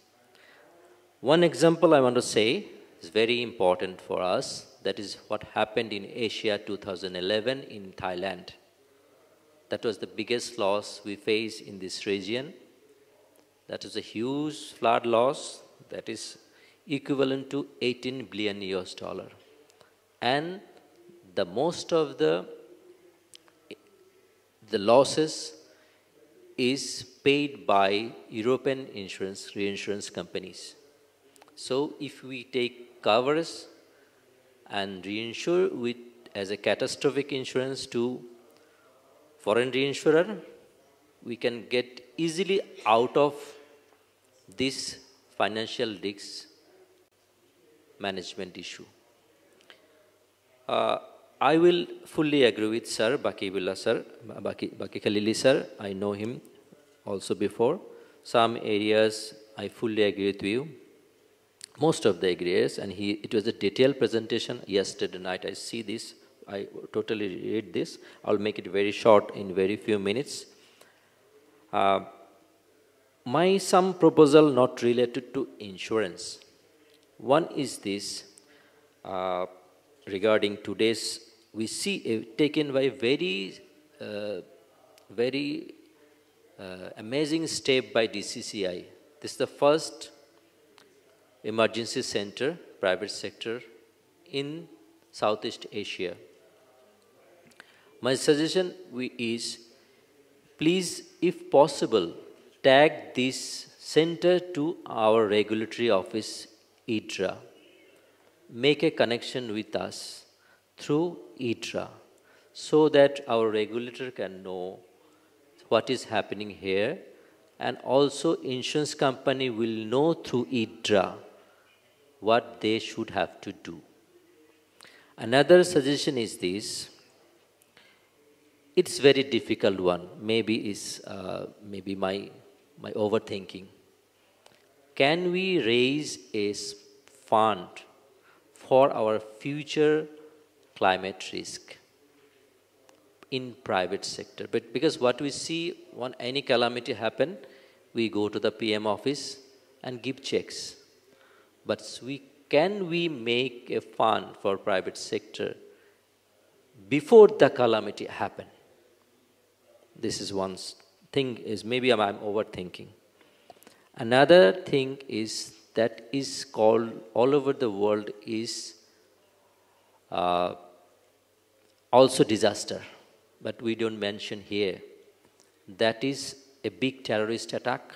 One example I want to say is very important for us. That is what happened in Asia 2011 in Thailand. That was the biggest loss we faced in this region. That was a huge flood loss that is equivalent to 18 billion US dollar. And the most of the the losses is paid by European insurance reinsurance companies. So if we take covers and reinsure with as a catastrophic insurance to foreign reinsurer, we can get easily out of this financial risk management issue. Uh, I will fully agree with Sir Bakibullah Sir, Baqui, Baqui Khalily Sir. I know him also before. Some areas I fully agree with you. Most of the areas and he it was a detailed presentation yesterday night. I see this. I totally read this. I'll make it very short in very few minutes. Uh, my some proposal not related to insurance. One is this uh, regarding today's we see uh, taken by very uh, very uh, amazing step by dcci this is the first emergency center, private sector in Southeast Asia. My suggestion is please, if possible, tag this center to our regulatory office, IDRA. Make a connection with us through IDRA so that our regulator can know what is happening here and also insurance company will know through IDRA what they should have to do. Another suggestion is this. It's very difficult one. Maybe is uh, maybe my my overthinking. Can we raise a fund for our future climate risk in private sector? But because what we see when any calamity happen, we go to the PM office and give checks. But we can we make a fund for private sector before the calamity happen? This is one thing is maybe I'm, I'm overthinking. Another thing is that is called all over the world is uh, also disaster, but we don't mention here. That is a big terrorist attack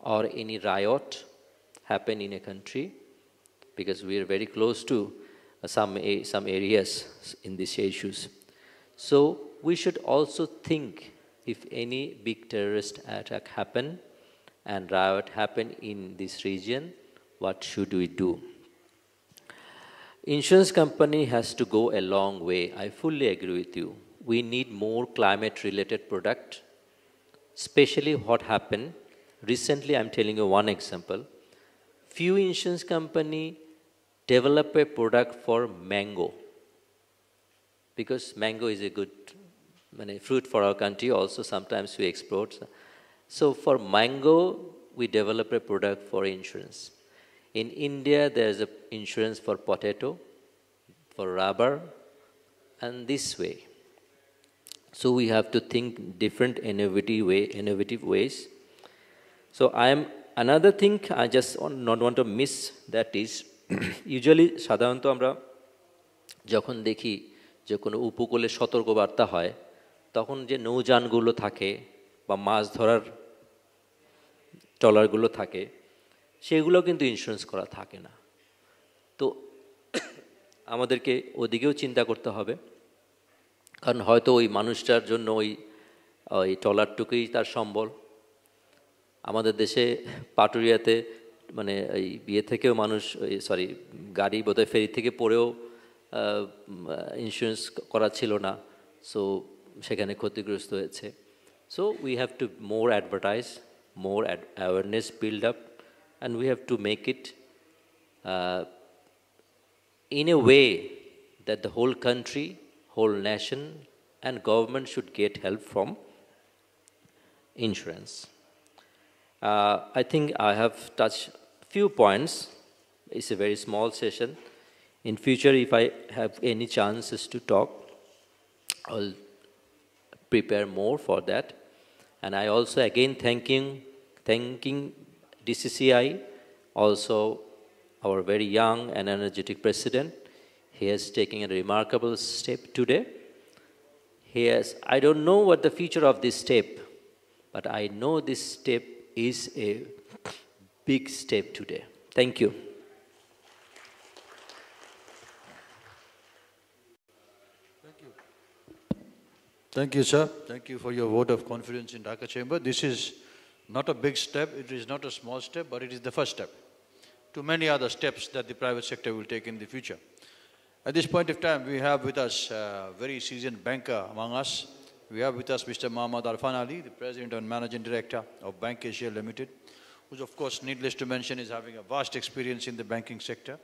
or any riot happen in a country because we are very close to uh, some, some areas in these issues. So we should also think if any big terrorist attack happen and riot happen in this region, what should we do? Insurance company has to go a long way. I fully agree with you. We need more climate related product, especially what happened. Recently, I'm telling you one example. Few insurance company develop a product for mango because mango is a good fruit for our country also sometimes we export so for mango we develop a product for insurance in india there's a insurance for potato for rubber and this way so we have to think different innovative way innovative ways so I am another thing I just not want to miss that is usually সাধারণত আমরা যখন দেখি যে কোনো উপকূলে সতর্কবার্তা হয় তখন যে নৌযানগুলো থাকে বা মাছ ধরার ট্রলারগুলো থাকে সেগুলো কিন্তু ইন্স্যুরেন্স করা থাকে না। তো আমাদেরকে ওদিকেও চিন্তা করতে হবে। কারণ হয়তো ওই মানুষটার জন্য ওই ওই ট্রলারটুকুই তার সম্বল। আমাদের দেশে পাটুরিয়াতে মানে এই বিয়ে থেকেও মানুষ ওই সরি গাড়ি বোধহয় ফেরি থেকে পড়েও ইন্স্যুরেন্স করা ছিল না। সো সেখানে ক্ষতিগ্রস্ত হয়েছে। So we have to more advertise more ad awareness build up and we have to make it uh, in a way that the whole country, whole nation, and government should get help from insurance. Uh, I think I have touched few points. It's a very small session. In future, if I have any chances to talk, I'll prepare more for that. And I also again thanking thanking DCCI, also our very young and energetic president. He has taken a remarkable step today. He has, I don't know what the future of this step, but I know this step is a big step today. Thank you. Thank you, Thank you, sir. Thank you for your vote of confidence in Dhaka Chamber. This is not a big step, it is not a small step, but it is the first step to many other steps that the private sector will take in the future. At this point of time, we have with us a very seasoned banker among us. We have with us Mr. Mohammad Arfan Ali, the President and Managing Director of Bank Asia Limited, who of course, needless to mention, is having a vast experience in the banking sector.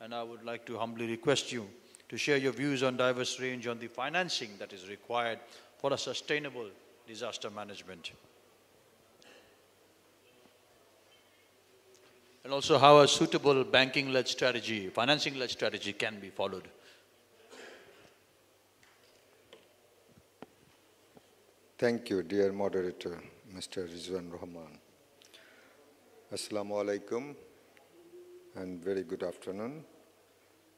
And I would like to humbly request you to share your views on diverse range on the financing that is required for a sustainable disaster management. And also how a suitable banking-led strategy, financing-led strategy can be followed. Thank you, dear moderator, Mr. Rizwan Rahman. Assalamu alaikum. and very good afternoon.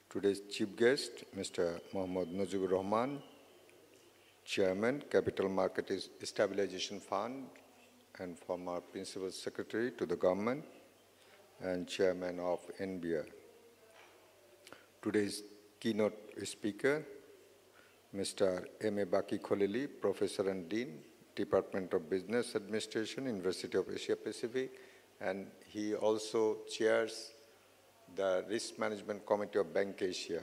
Today's chief guest, Mr. Mohammad Najibur Rahman, Chairman, Capital Market Stabilization Fund, and former Principal Secretary to the government, and Chairman of NBR. Today's keynote speaker, Mr. M. A. Baqui Khalily, Professor and Dean, Department of Business Administration, University of Asia Pacific, and he also chairs the Risk Management Committee of Bank Asia.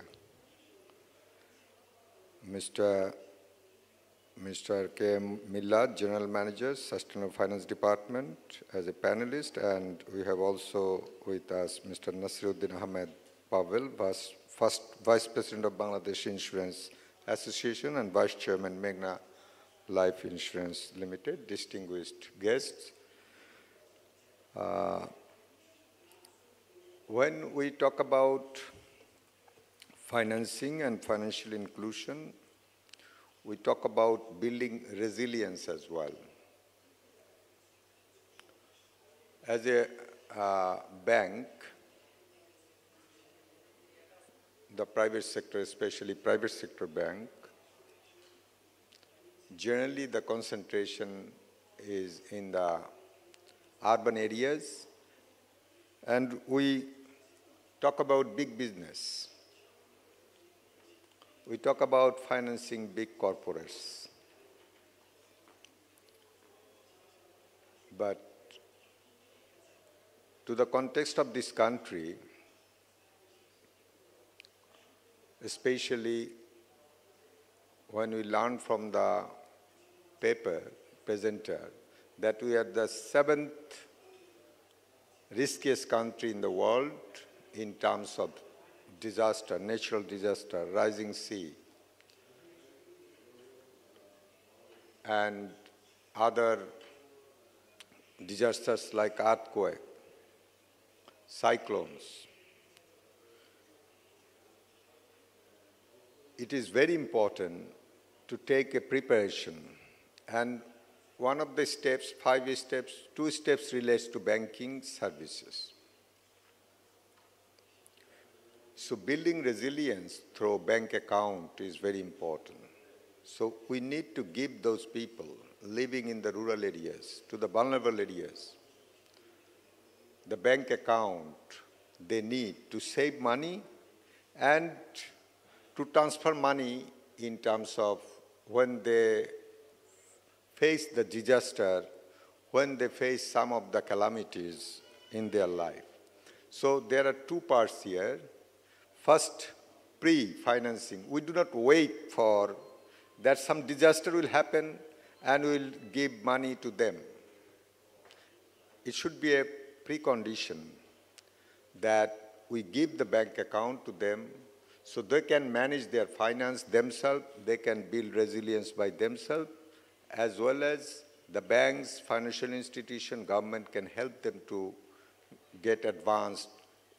Mr. Mr. K. Millat, General Manager, Sustainable Finance Department, as a panelist, and we have also with us Mr. Nasiruddin Ahmed Pavel, first Vice President of Bangladesh Insurance Association and Vice Chairman Meghna Life Insurance Limited, distinguished guests. Uh, when we talk about financing and financial inclusion, we talk about building resilience as well. As a uh, bank, the private sector, especially private sector bank, generally the concentration is in the urban areas and we talk about big business. We talk about financing big corporates. But to the context of this country, especially when we learn from the paper presenter that we are the seventh riskiest country in the world in terms of disaster, natural disaster, rising sea, and other disasters like earthquake, cyclones. It is very important to take a preparation and one of the steps, five steps, two steps relates to banking services. So building resilience through bank account is very important. So we need to give those people living in the rural areas, to the vulnerable areas, the bank account they need to save money and to transfer money in terms of when they face the disaster when they face some of the calamities in their life. So there are two parts here. First, pre-financing. We do not wait for that some disaster will happen and we'll give money to them. It should be a precondition that we give the bank account to them so they can manage their finance themselves, they can build resilience by themselves, as well as the banks, financial institution, government can help them to get advanced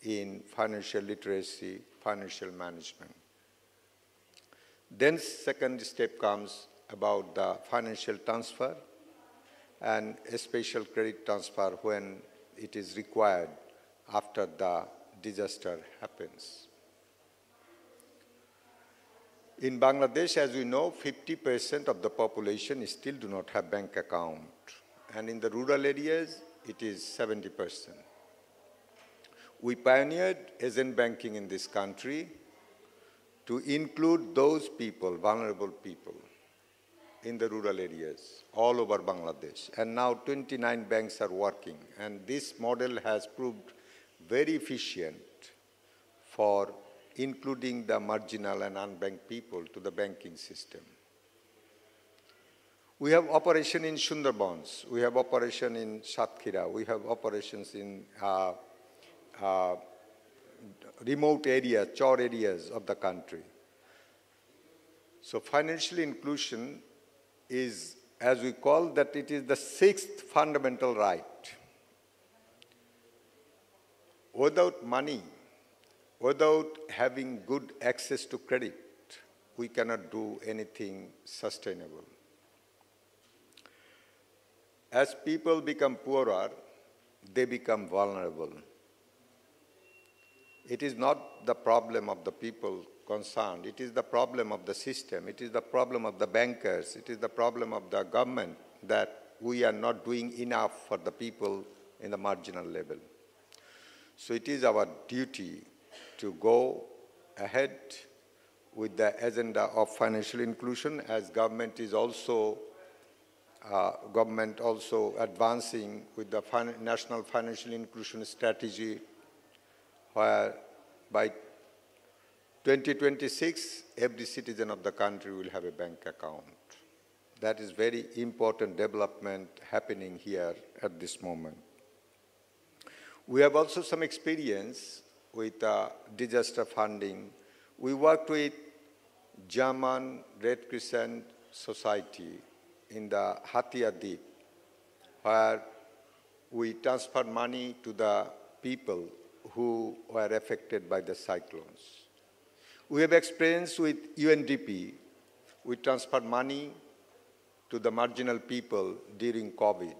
in financial literacy, financial management. Then second step comes about the financial transfer and a special credit transfer when it is required after the disaster happens. In Bangladesh, as we know, 50% of the population still do not have bank account. And in the rural areas, it is 70%. We pioneered agent banking in this country to include those people, vulnerable people, in the rural areas all over Bangladesh. And now 29 banks are working. And this model has proved very efficient for including the marginal and unbanked people to the banking system. We have operation in Sundarbans, we have operation in Satkhira, we have operations in uh, uh, remote areas, chore areas of the country. So financial inclusion is, as we call that, it is the sixth fundamental right. Without money, Without having good access to credit, we cannot do anything sustainable. As people become poorer, they become vulnerable. It is not the problem of the people concerned. It is the problem of the system. It is the problem of the bankers. It is the problem of the government that we are not doing enough for the people in the marginal level. So it is our duty to go ahead with the agenda of financial inclusion as government is also uh, government also advancing with the fin national financial inclusion strategy where by 2026 every citizen of the country will have a bank account. That is very important development happening here at this moment. We have also some experience with uh, disaster funding. We worked with German Red Crescent Society in the Hatia Deep, where we transferred money to the people who were affected by the cyclones. We have experience with UNDP. We transferred money to the marginal people during COVID.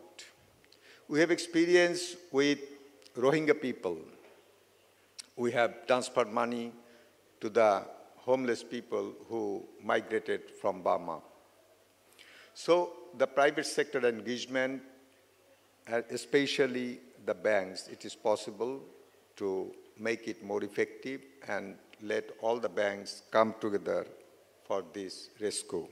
We have experience with Rohingya people. We have transferred money to the homeless people who migrated from Burma. So the private sector engagement, uh, especially the banks, it is possible to make it more effective and let all the banks come together for this rescue.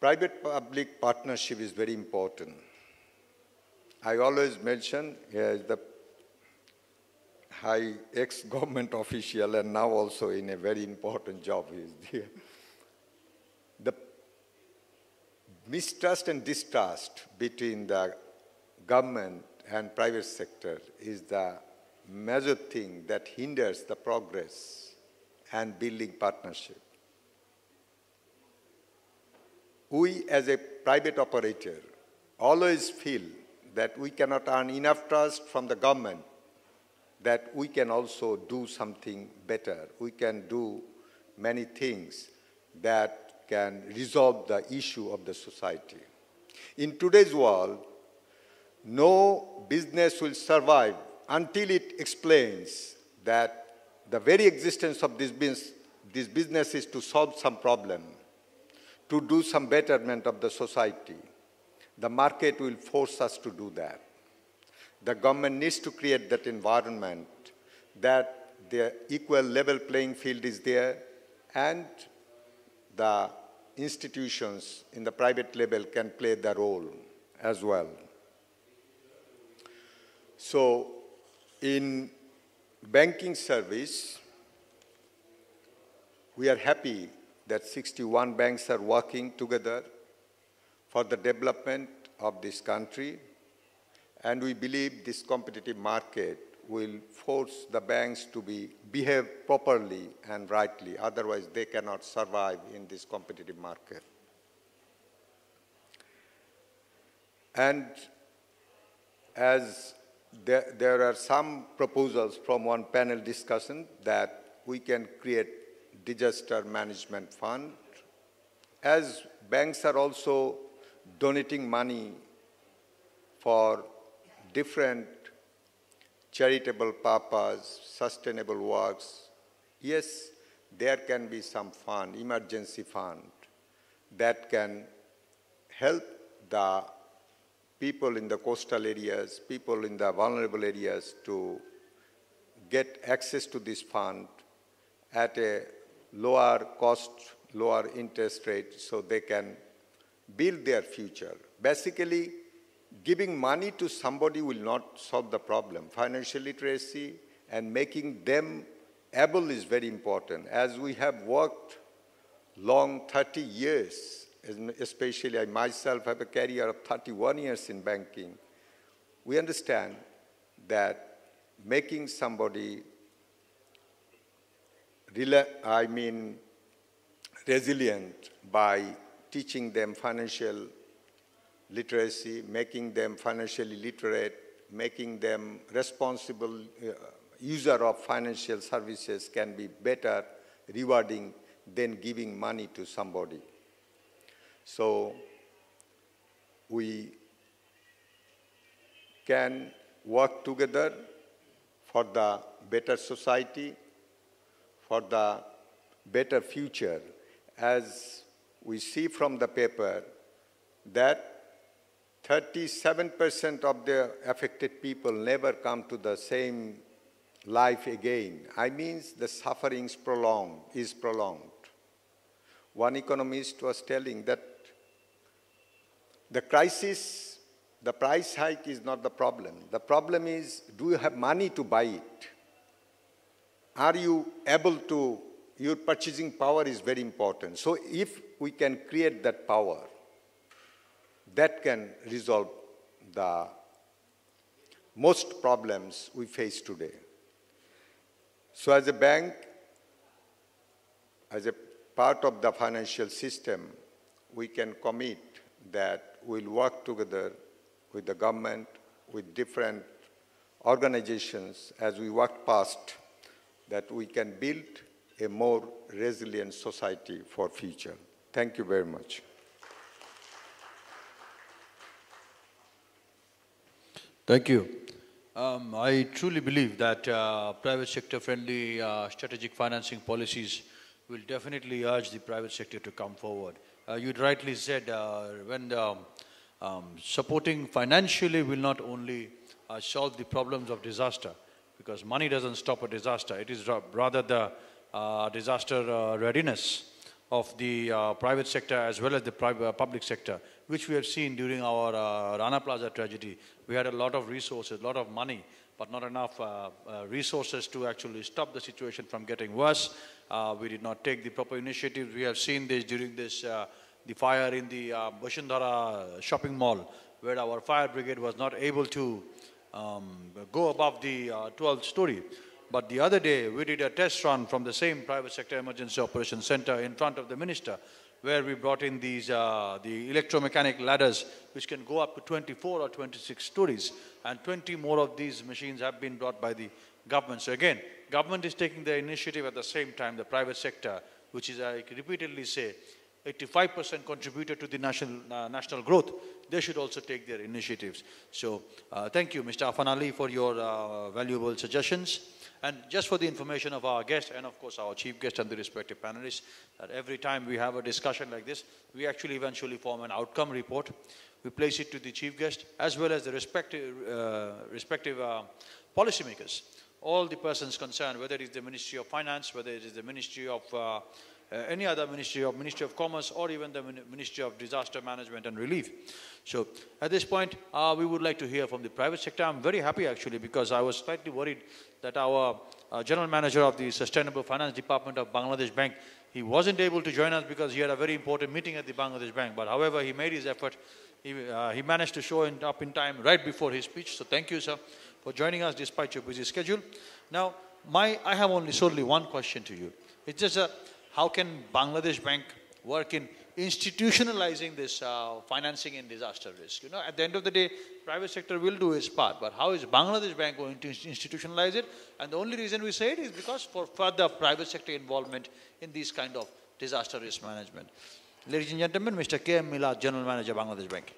Private-public partnership is very important. I always mention as the high ex-government official and now also in a very important job is there. The mistrust and distrust between the government and private sector is the major thing that hinders the progress and building partnership we as a private operator always feel that we cannot earn enough trust from the government that we can also do something better. We can do many things that can resolve the issue of the society. In today's world, no business will survive until it explains that the very existence of this business, this business is to solve some problem to do some betterment of the society. The market will force us to do that. The government needs to create that environment that the equal level playing field is there and the institutions in the private level can play the role as well. So in banking service, we are happy that 61 banks are working together for the development of this country. And we believe this competitive market will force the banks to be, behave properly and rightly. Otherwise, they cannot survive in this competitive market. And as there, there are some proposals from one panel discussion that we can create disaster management fund. As banks are also donating money for different charitable purpose, sustainable works, yes, there can be some fund, emergency fund, that can help the people in the coastal areas, people in the vulnerable areas to get access to this fund at a lower cost, lower interest rate so they can build their future. Basically, giving money to somebody will not solve the problem. Financial literacy and making them able is very important. As we have worked long 30 years, especially I myself have a career of 31 years in banking, we understand that making somebody I mean, resilient by teaching them financial literacy, making them financially literate, making them responsible uh, user of financial services can be better rewarding than giving money to somebody. So we can work together for the better society, for the better future, as we see from the paper that 37% of the affected people never come to the same life again. I mean the suffering prolonged, is prolonged. One economist was telling that the crisis, the price hike is not the problem. The problem is, do you have money to buy it? Are you able to, your purchasing power is very important. So if we can create that power, that can resolve the most problems we face today. So as a bank, as a part of the financial system, we can commit that we'll work together with the government, with different organizations as we work past that we can build a more resilient society for future. Thank you very much. Thank you. Um, I truly believe that uh, private sector friendly uh, strategic financing policies will definitely urge the private sector to come forward. Uh, you rightly said uh, when um, um, supporting financially will not only uh, solve the problems of disaster, because money doesn't stop a disaster. It is rather the uh, disaster readiness of the private sector as well as the private, public sector which we have seen during our uh, Rana Plaza tragedy. We had a lot of resources, a lot of money, but not enough uh, uh, resources to actually stop the situation from getting worse. Uh, we did not take the proper initiatives. We have seen this during this, uh, the fire in the uh, Bashundhara shopping mall, where our fire brigade was not able to um, go above the 12th story. But the other day, we did a test run from the same private sector emergency operations center in front of the minister where we brought in these, uh, the electromechanic ladders, which can go up to 24 or 26 stories. And 20 more of these machines have been brought by the government. So again, government is taking the initiative at the same time, the private sector, which is, I repeatedly say, 85% contributor to the national, uh, national growth, they should also take their initiatives. So uh, thank you, Mr. Afan Ali, for your uh, valuable suggestions. And just for the information of our guests and of course our chief guest and the respective panelists, that every time we have a discussion like this, we actually eventually form an outcome report. We place it to the chief guest as well as the respective, uh, respective uh, policymakers. All the persons concerned, whether it is the Ministry of Finance, whether it is the Ministry of uh, uh, any other ministry of Ministry of Commerce or even the Ministry of Disaster Management and Relief. So at this point, uh, we would like to hear from the private sector. I'm very happy actually because I was slightly worried that our uh, General Manager of the Sustainable Finance Department of Bangladesh Bank, he wasn't able to join us because he had a very important meeting at the Bangladesh Bank. But however, he made his effort. He, uh, he managed to show up in time right before his speech. So thank you, sir, for joining us despite your busy schedule. Now, my, I have only solely one question to you. It's just a how can Bangladesh Bank work in institutionalizing this uh, financing in disaster risk? You know, at the end of the day, private sector will do its part, but how is Bangladesh Bank going to institutionalize it? And the only reason we say it is because for further private sector involvement in these kind of disaster risk management. Ladies and gentlemen, Mr. K.M. Milad, General Manager, Bangladesh Bank.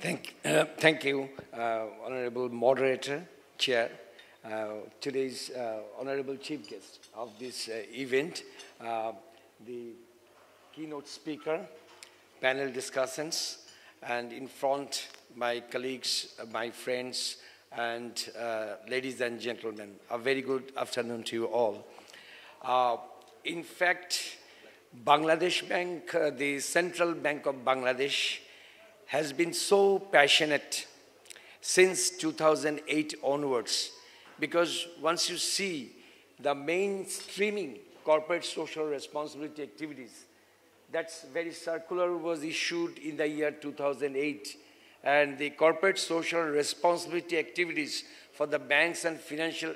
Thank, uh, thank you, uh, Honorable Moderator, Chair, today's uh, honorable chief guest of this uh, event, the keynote speaker, panel discussants, and in front, my colleagues, my friends, and uh, ladies and gentlemen, a very good afternoon to you all. Uh, in fact, Bangladesh Bank, uh, the Central Bank of Bangladesh, has been so passionate since 2008 onwards because once you see the mainstreaming corporate social responsibility activities, that's very circular was issued in the year 2008 and the corporate social responsibility activities for the banks and financial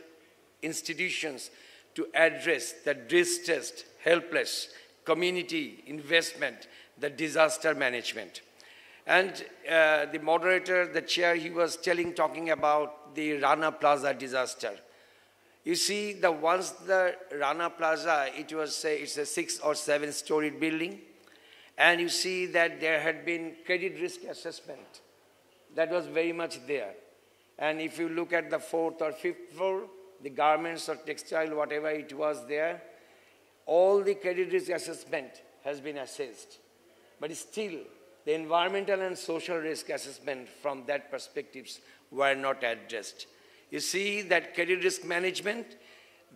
institutions to address the distressed, helpless, community investment, the disaster management. And uh, the moderator, the chair, he was telling, talking about the Rana Plaza disaster. You see, the once the Rana Plaza, it was say it's a six or seven storied building, and you see that there had been credit risk assessment. that was very much there. And if you look at the fourth or fifth floor, the garments or textile, whatever it was there, all the credit risk assessment has been assessed. But still, the environmental and social risk assessment from that perspectives were not addressed. You see that credit risk management,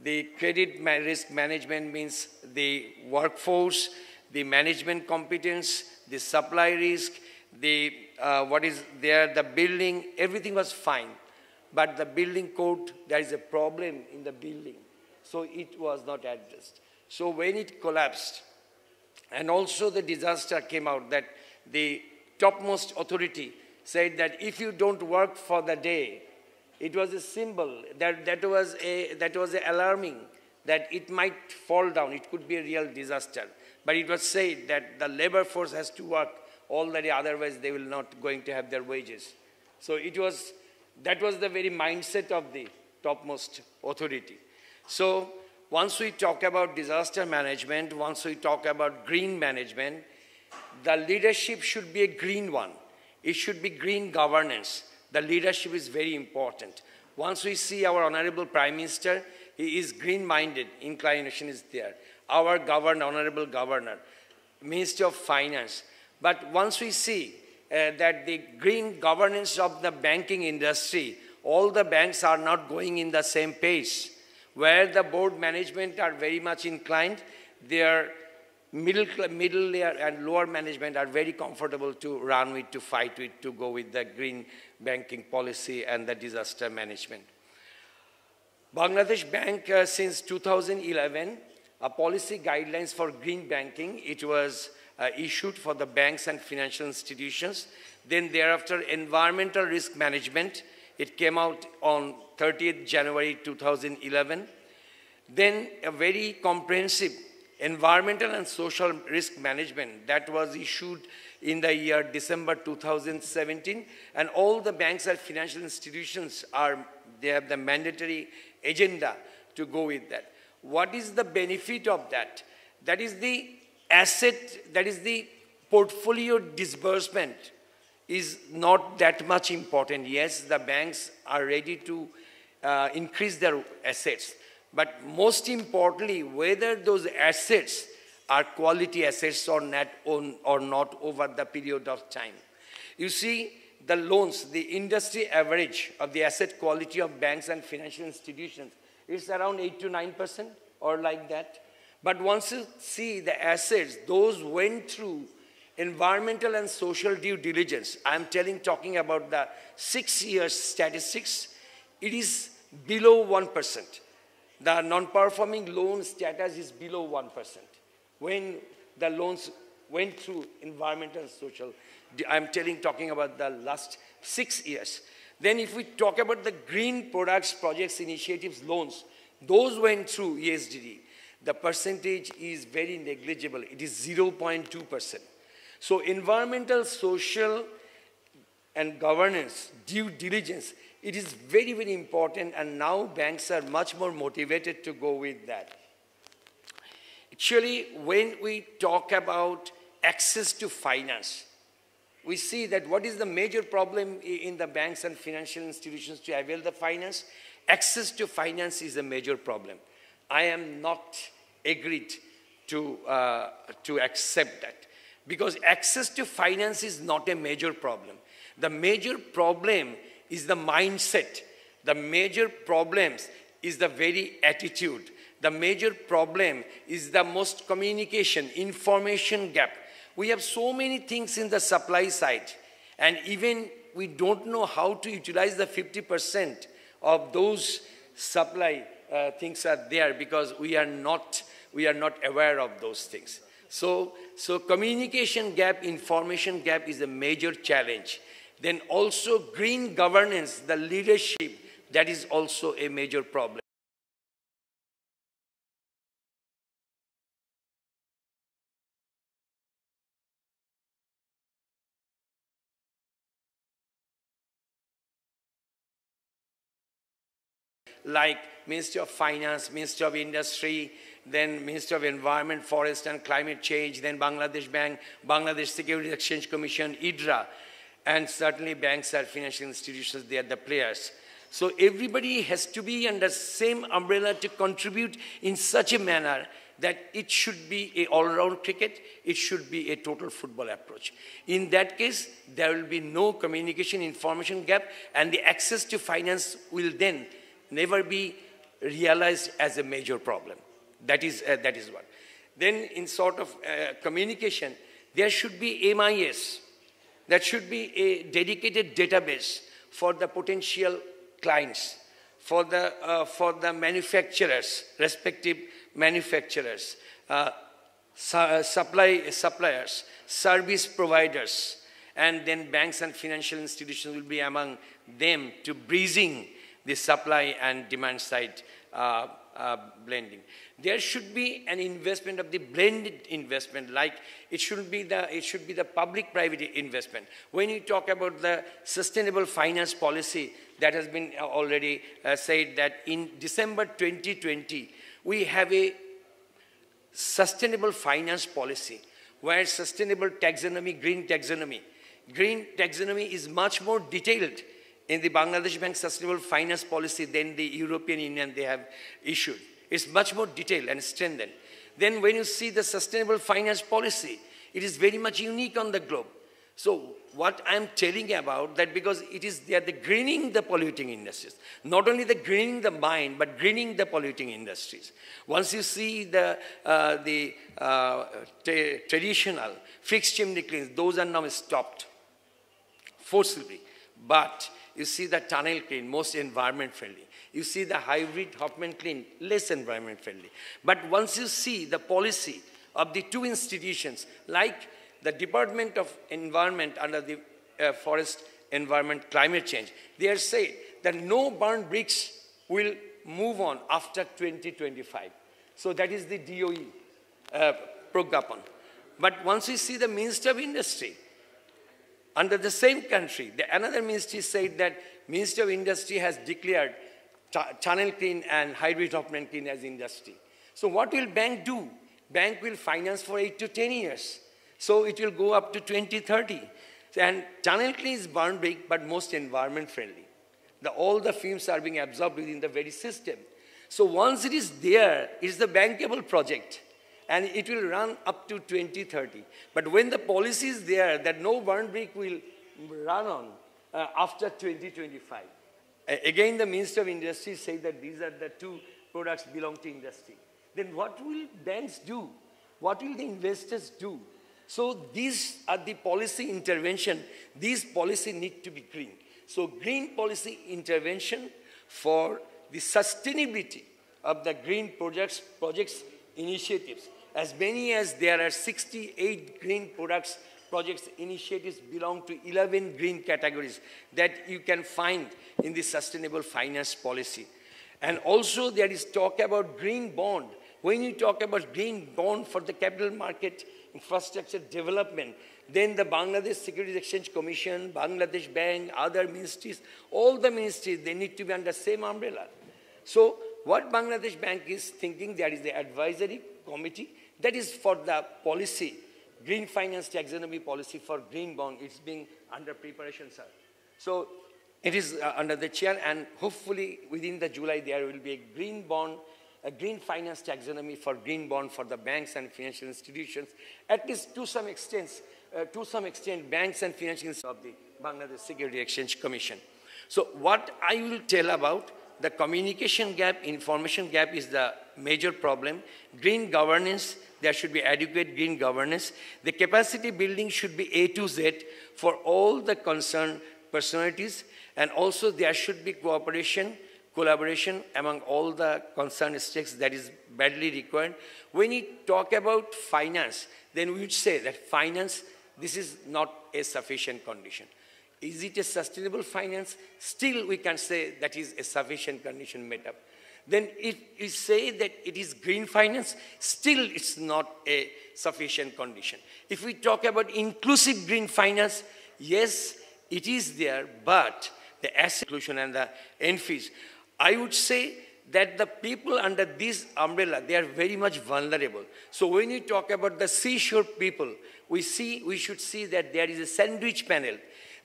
the credit risk management means the workforce, the management competence, the supply risk, the uh, what is there, the building, everything was fine. But the building code, there is a problem in the building. So it was not addressed. So when it collapsed, and also the disaster came out that the topmost authority said that if you don't work for the day, it was a symbol that, that was a that was alarming that it might fall down. It could be a real disaster. But it was said that the labor force has to work all the day, otherwise they will not going to have their wages. So it was that was the very mindset of the topmost authority. So once we talk about disaster management, once we talk about green management, the leadership should be a green one. It should be green governance. The leadership is very important. Once we see our Honorable Prime Minister, he is green-minded, inclination is there. Our governor, Honorable Governor, Minister of Finance. But once we see uh, that the green governance of the banking industry, all the banks are not going in the same pace. Where the board management are very much inclined, their middle, middle layer and lower management are very comfortable to run with, to fight with, to go with the green banking policy and the disaster management. Bangladesh Bank, uh, since 2011, a policy guidelines for green banking, it was uh, issued for the banks and financial institutions. Then thereafter, environmental risk management, it came out on 30th January 2011. Then a very comprehensive environmental and social risk management that was issued in the year December 2017 and all the banks and financial institutions are they have the mandatory agenda to go with that. What is the benefit of that? That is the asset that is the portfolio disbursement is not that much important. Yes the banks are ready to uh, increase their assets but most importantly, whether those assets are quality assets or not, or not over the period of time. You see, the loans, the industry average of the asset quality of banks and financial institutions is around 8 to 9% or like that. But once you see the assets, those went through environmental and social due diligence. I'm telling, talking about the six years statistics, it is below 1% the non-performing loan status is below 1%. When the loans went through environmental and social, I'm telling, talking about the last six years. Then if we talk about the green products, projects, initiatives, loans, those went through ESDD. The percentage is very negligible. It is 0.2%. So environmental, social, and governance, due diligence it is very, very important, and now banks are much more motivated to go with that. Actually, when we talk about access to finance, we see that what is the major problem in the banks and financial institutions to avail the finance? Access to finance is a major problem. I am not agreed to, uh, to accept that because access to finance is not a major problem. The major problem is the mindset. The major problems is the very attitude. The major problem is the most communication, information gap. We have so many things in the supply side, and even we don't know how to utilize the 50% of those supply uh, things are there because we are not we are not aware of those things. So, so communication gap, information gap is a major challenge. Then also green governance, the leadership, that is also a major problem. like Ministry of Finance, Ministry of Industry, then Ministry of Environment, Forest and Climate Change, then Bangladesh Bank, Bangladesh Security Exchange Commission, IDRA. And certainly banks are financial institutions, they are the players. So everybody has to be under the same umbrella to contribute in such a manner that it should be a all-round cricket, it should be a total football approach. In that case, there will be no communication information gap and the access to finance will then never be realized as a major problem. That is, uh, that is one. Then in sort of uh, communication, there should be MIS. That should be a dedicated database for the potential clients, for the, uh, for the manufacturers, respective manufacturers, uh, su uh, supply, suppliers, service providers, and then banks and financial institutions will be among them to bridging the supply and demand side uh, uh, blending. There should be an investment of the blended investment, like it should be the, it should be the public-private investment. When you talk about the sustainable finance policy, that has been already uh, said that in December 2020, we have a sustainable finance policy where sustainable taxonomy, green taxonomy, green taxonomy is much more detailed in the Bangladesh Bank Sustainable Finance Policy than the European Union they have issued. It's much more detailed and strengthened. Then when you see the Sustainable Finance Policy, it is very much unique on the globe. So what I'm telling about that because it is they are the greening the polluting industries. Not only the greening the mine, but greening the polluting industries. Once you see the, uh, the uh, traditional fixed chimney kilns, those are now stopped forcibly. But you see the tunnel kiln, most environment friendly. You see the hybrid Hoffman kiln, less environment friendly. But once you see the policy of the two institutions, like the Department of Environment under the uh, Forest Environment Climate Change, they are saying that no burned bricks will move on after 2025. So that is the DOE uh, Progyapan. But once we see the Minister of Industry, under the same country, the, another ministry said that Minister of Industry has declared tunnel kiln and hybrid Hoffman kiln as industry. So what will bank do? Bank will finance for 8 to 10 years. So it will go up to 2030. And tunnel kiln is burn big, but most environment friendly. The, all the fumes are being absorbed within the very system. So once it is there, it is the bankable project and it will run up to 2030. But when the policy is there that no burn brick will run on uh, after 2025, again the Minister of Industry say that these are the two products belong to industry. Then what will banks do? What will the investors do? So these are the policy intervention. These policy need to be green. So green policy intervention for the sustainability of the green projects, projects initiatives as many as there are 68 green products projects initiatives belong to 11 green categories that you can find in the sustainable finance policy. And also there is talk about green bond. When you talk about green bond for the capital market infrastructure development, then the Bangladesh Securities Exchange Commission, Bangladesh Bank, other ministries, all the ministries, they need to be under same umbrella. So what Bangladesh Bank is thinking, there is the advisory committee that is for the policy, green finance taxonomy policy for green bond. It's being under preparation, sir. So it is uh, under the chair, and hopefully within the July there will be a green bond, a green finance taxonomy for green bond for the banks and financial institutions. At least to some extent, uh, to some extent, banks and financial institutions of the Bangladesh Security Exchange Commission. So what I will tell about the communication gap, information gap is the major problem. Green governance there should be adequate green governance. The capacity building should be A to Z for all the concerned personalities, and also there should be cooperation, collaboration among all the concerned states that is badly required. When we talk about finance, then we would say that finance, this is not a sufficient condition. Is it a sustainable finance? Still, we can say that is a sufficient condition made up then if you say that it is green finance, still it's not a sufficient condition. If we talk about inclusive green finance, yes, it is there, but the asset inclusion and the NFIs, I would say that the people under this umbrella, they are very much vulnerable. So when you talk about the seashore people, we see, we should see that there is a sandwich panel.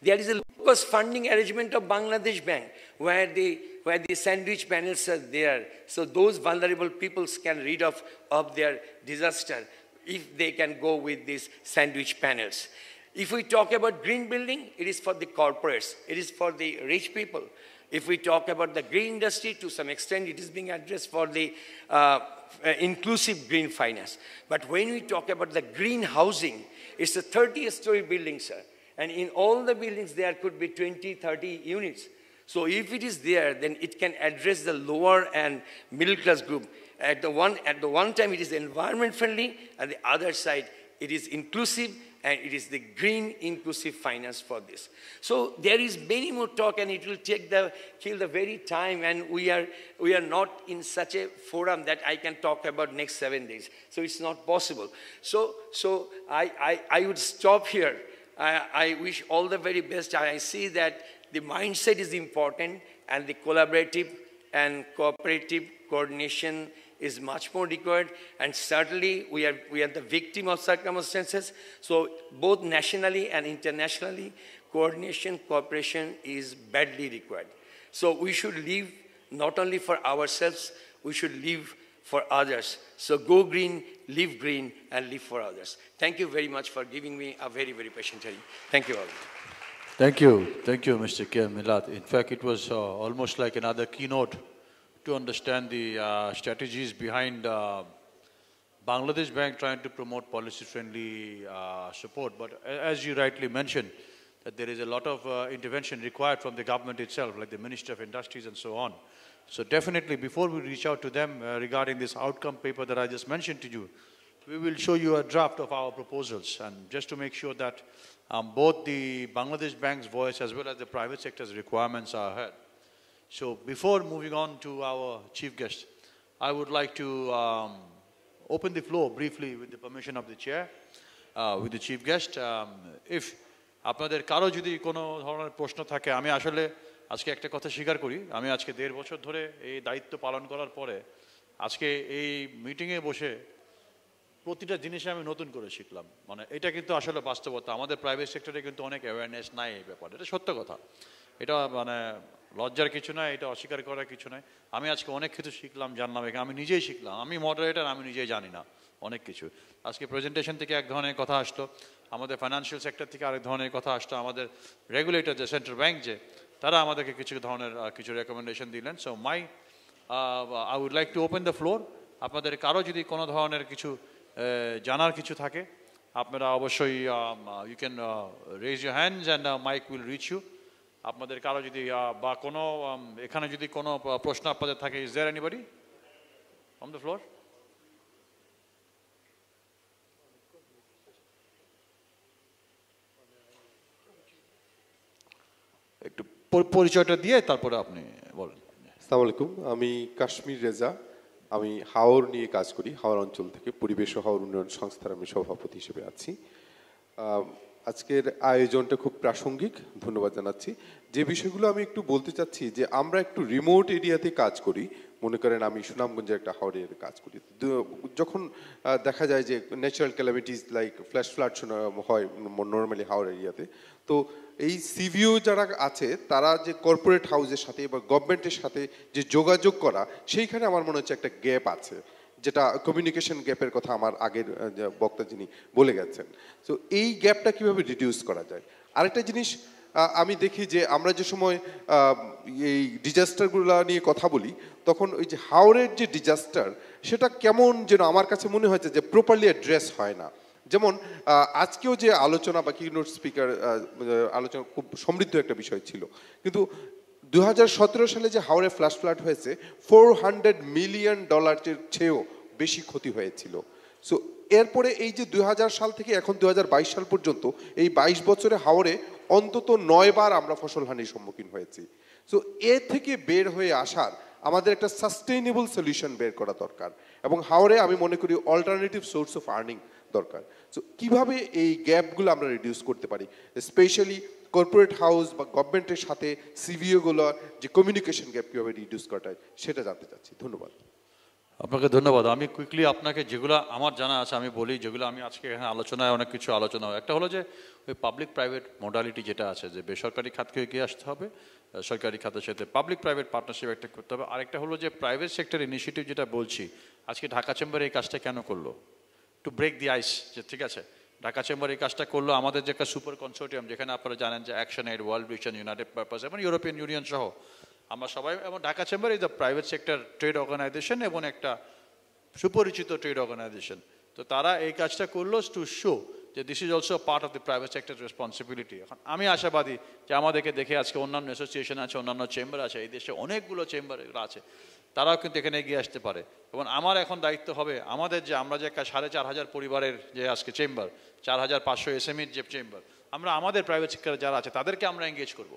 There is a low-cost funding arrangement of Bangladesh Bank where the, where the sandwich panels are there. So those vulnerable peoples can rid of, of their disaster if they can go with these sandwich panels. If we talk about green building, it is for the corporates. It is for the rich people. If we talk about the green industry, to some extent, it is being addressed for the uh, uh, inclusive green finance. But when we talk about the green housing, it's a 30-story building, sir. And in all the buildings, there could be 20, 30 units. So if it is there, then it can address the lower and middle class group. At the one, at the one time, it is environment friendly, and the other side, it is inclusive and it is the green inclusive finance for this. So there is many more talk and it will take the, kill the very time and we are, we are not in such a forum that I can talk about next seven days. So it's not possible. So, so I, I, I would stop here. I, I wish all the very best. I see that the mindset is important and the collaborative and cooperative coordination is much more required. And certainly, we are, we are the victim of circumstances. So, both nationally and internationally, coordination, cooperation is badly required. So, we should live not only for ourselves, we should live for others. So, go green, live green, and live for others. Thank you very much for giving me a very, very patient hearing. Thank you all. Thank you. Thank you, Mr. K. Milad. In fact, it was uh, almost like another keynote to understand the uh, strategies behind uh, Bangladesh Bank trying to promote policy-friendly uh, support. But as you rightly mentioned, that there is a lot of uh, intervention required from the government itself, like the Minister of Industries and so on. So definitely, before we reach out to them uh, regarding this outcome paper that I just mentioned to you, we will show you a draft of our proposals, and just to make sure that um, both the Bangladesh Bank's voice as well as the private sector's requirements are heard. So before moving on to our chief guest, I would like to um, open the floor briefly with the permission of the chair, uh, with the chief guest. Um, if আপনাদের কারো যদি কোনো ধরনের প্রশ্ন থাকে আমি আসলে আজকে একটা কথা স্বীকার করি, আমি আজকে দেড় বছর ধরে এই দায়িত্ব পালন করার পরে আজকে এই মিটিংয়ে বসে প্রতিটা জিনিসে আমি নতুন করে শিখলাম। মানে এটা কিন্তু আসলে বাস্তবতা, আমাদের প্রাইভেট সেক্টরে কিন্তু অনেক অ্যাওয়ারনেস নাই এই ব্যাপারে, এটা সত্য কথা। এটা মানে লজ্জার কিছু নয় এটা অস্বীকার করার কিছু নয় আমি আজকে অনেক কিছু শিখলাম, জানলাম এখানে আমি নিজেই শিখলাম। আমি মডারেটার আমি নিজেই জানি না, অনেক কিছু। আজকে প্রেজেন্টেশন থেকে এক ধরনের কথা আসতো আমাদের ফাইন্যান্সিয়াল সেক্টর থেকে আরেক ধরনের কথা আসতো আমাদের রেগুলেটর যে সেন্ট্রাল ব্যাংক যে তারা আমাদেরকে কিছু ধরনের কিছু রেকমেন্ডেশন দিলেন। So my I would like to open the floor আপনাদের কারও যদি কোনো ধরনের কিছু জানার কিছু থাকে, আপনারা অবশ্যই you can raise your hands and mic will reach you আপনাদের কারও যদি বা কোনো এখানে যদি কোনো প্রশ্ন আপনাদের থাকে is there anybody on the floor পরিচয়টা দিয়ে তারপরে আপনি বলেন। আসসালামু আলাইকুম, আমি কাশ্মীর রেজা। আমি হাওর নিয়ে কাজ করি, হাওর অঞ্চল থেকে পরিবেশ ও হাওর উন্নয়ন সংস্থার আমি সভাপতি হিসেবে আছি। আজকের আয়োজনটা খুব প্রাসঙ্গিক, ধন্যবাদ জানাচ্ছি। যে বিষয়গুলো আমি একটু বলতে চাচ্ছি, যে আমরা একটু রিমোট এরিয়াতে কাজ করি, মনে করেন আমি সুনামগঞ্জে একটা হাওড়ের কাজ করি। যখন দেখা যায় যে natural calamities like flash flood হয় নর্মালি হাওড় এরিয়াতে তো এই সিভিও যারা আছে, তারা যে কর্পোরেট হাউসের সাথে বা গভর্নমেন্টের সাথে যে যোগাযোগ করা, সেইখানে আমার মনে হচ্ছে একটা গ্যাপ আছে, যেটা কমিউনিকেশন গ্যাপের কথা আমার আগের বক্তা যিনি বলে গেছেন। তো এই গ্যাপটা কীভাবে রিডিউস করা যায়? আরেকটা জিনিস আমি দেখি যে আমরা যে সময় এই ডিজাস্টারগুলো নিয়ে কথা বলি, তখন ওই যে হাওড়ের যে ডিজাস্টার সেটা কেমন যেন আমার কাছে মনে হয়েছে যে প্রপারলি অ্যাড্রেস হয় না। যেমন আজকেও যে আলোচনা বা কিনোট স্পিকার আলোচনা খুব সমৃদ্ধ একটা বিষয় ছিল। কিন্তু দুই হাজার সতেরো সালে যে হাওড়ে ফ্ল্যাশ ফ্লাড হয়েছে ফোর হান্ড্রেড মিলিয়ন ডলারের চেয়েও বেশি ক্ষতি হয়েছিল। সো এরপরে এই যে দু হাজার সাল থেকে এখন দুই হাজার বাইশ সাল পর্যন্ত, এই বাইশ বছরে হাওড়ে অন্তত নয়বার আমরা ফসলহানির সম্মুখীন হয়েছি। সো এ থেকে বের হয়ে আসার আমাদের একটা সাস্টেইনেবল সলিউশন বের করা দরকার। এবং হাওড়ে আমি মনে করি অল্টারনেটিভ সোর্স অফ আর্নিং দরকার। সো কীভাবে এই গ্যাপগুলো আমরা রিডিউস করতে পারি? স্পেশালি কর্পোরেট হাউস বা গভর্নমেন্টের সাথে সিভিওগুলো যে কমিউনিকেশন গ্যাপ কীভাবে রিডিউস করা যায়, সেটা জানতে চাচ্ছি। ধন্যবাদ। আপনাকে ধন্যবাদ। আমি কুইকলি আপনাকে যেগুলো আমার জানা আছে, আমি বলি, যেগুলো আমি আজকে এখানে আলোচনায় অনেক কিছু আলোচনা হয়। একটা হলো যে, ওই পাবলিক প্রাইভেট মডালিটি যেটা আছে, যে বেসরকারি খাতকে এগিয়ে আসতে হবে সরকারি খাতের সাথে পাবলিক প্রাইভেট পার্টনারশিপ একটা করতে হবে। আরেকটা হলো যে প্রাইভেট সেক্টর ইনিশিয়েটিভ যেটা বলছি, আজকে ঢাকা চেম্বারে এই কাজটা কেন করল? টু ব্রেক দি আইস যে ঠিক আছে? ঢাকা চেম্বার এই কাজটা করল, আমাদের যে একটা সুপার কনসোর্টিয়াম যেখানে আপনারা জানেন যে Action Aid World Vision United Purpose এবং ইউরোপিয়ান ইউনিয়ন সহ। আমরা সবাই, এবং Dhaka chamber is the private sector trade organisation এবং একটা সুপরিচিত ট্রেড অর্গানাইজেশন তো তারা এই কাজটা করল টু শো যে this is also part of the private sector responsibility এখন আমি আশাবাদী যে আমাদেরকে দেখে আজকে অন্যান্য অ্যাসোসিয়েশন আছে, অন্যান্য চেম্বার আছে, এই দেশে অনেকগুলো চেম্বার আছে। তারাও কিন্তু এখানে এগিয়ে আসতে পারে। এবং আমার এখন দায়িত্ব হবে আমাদের যে আমরা যে একটা সাড়ে চার হাজার পরিবারের যে আজকে চেম্বার, চার হাজার পাঁচশো এসএমইর যে চেম্বার, আমরা আমাদের প্রাইভেট সেক্টরে যারা আছে তাদেরকে আমরা এঙ্গেজ করব।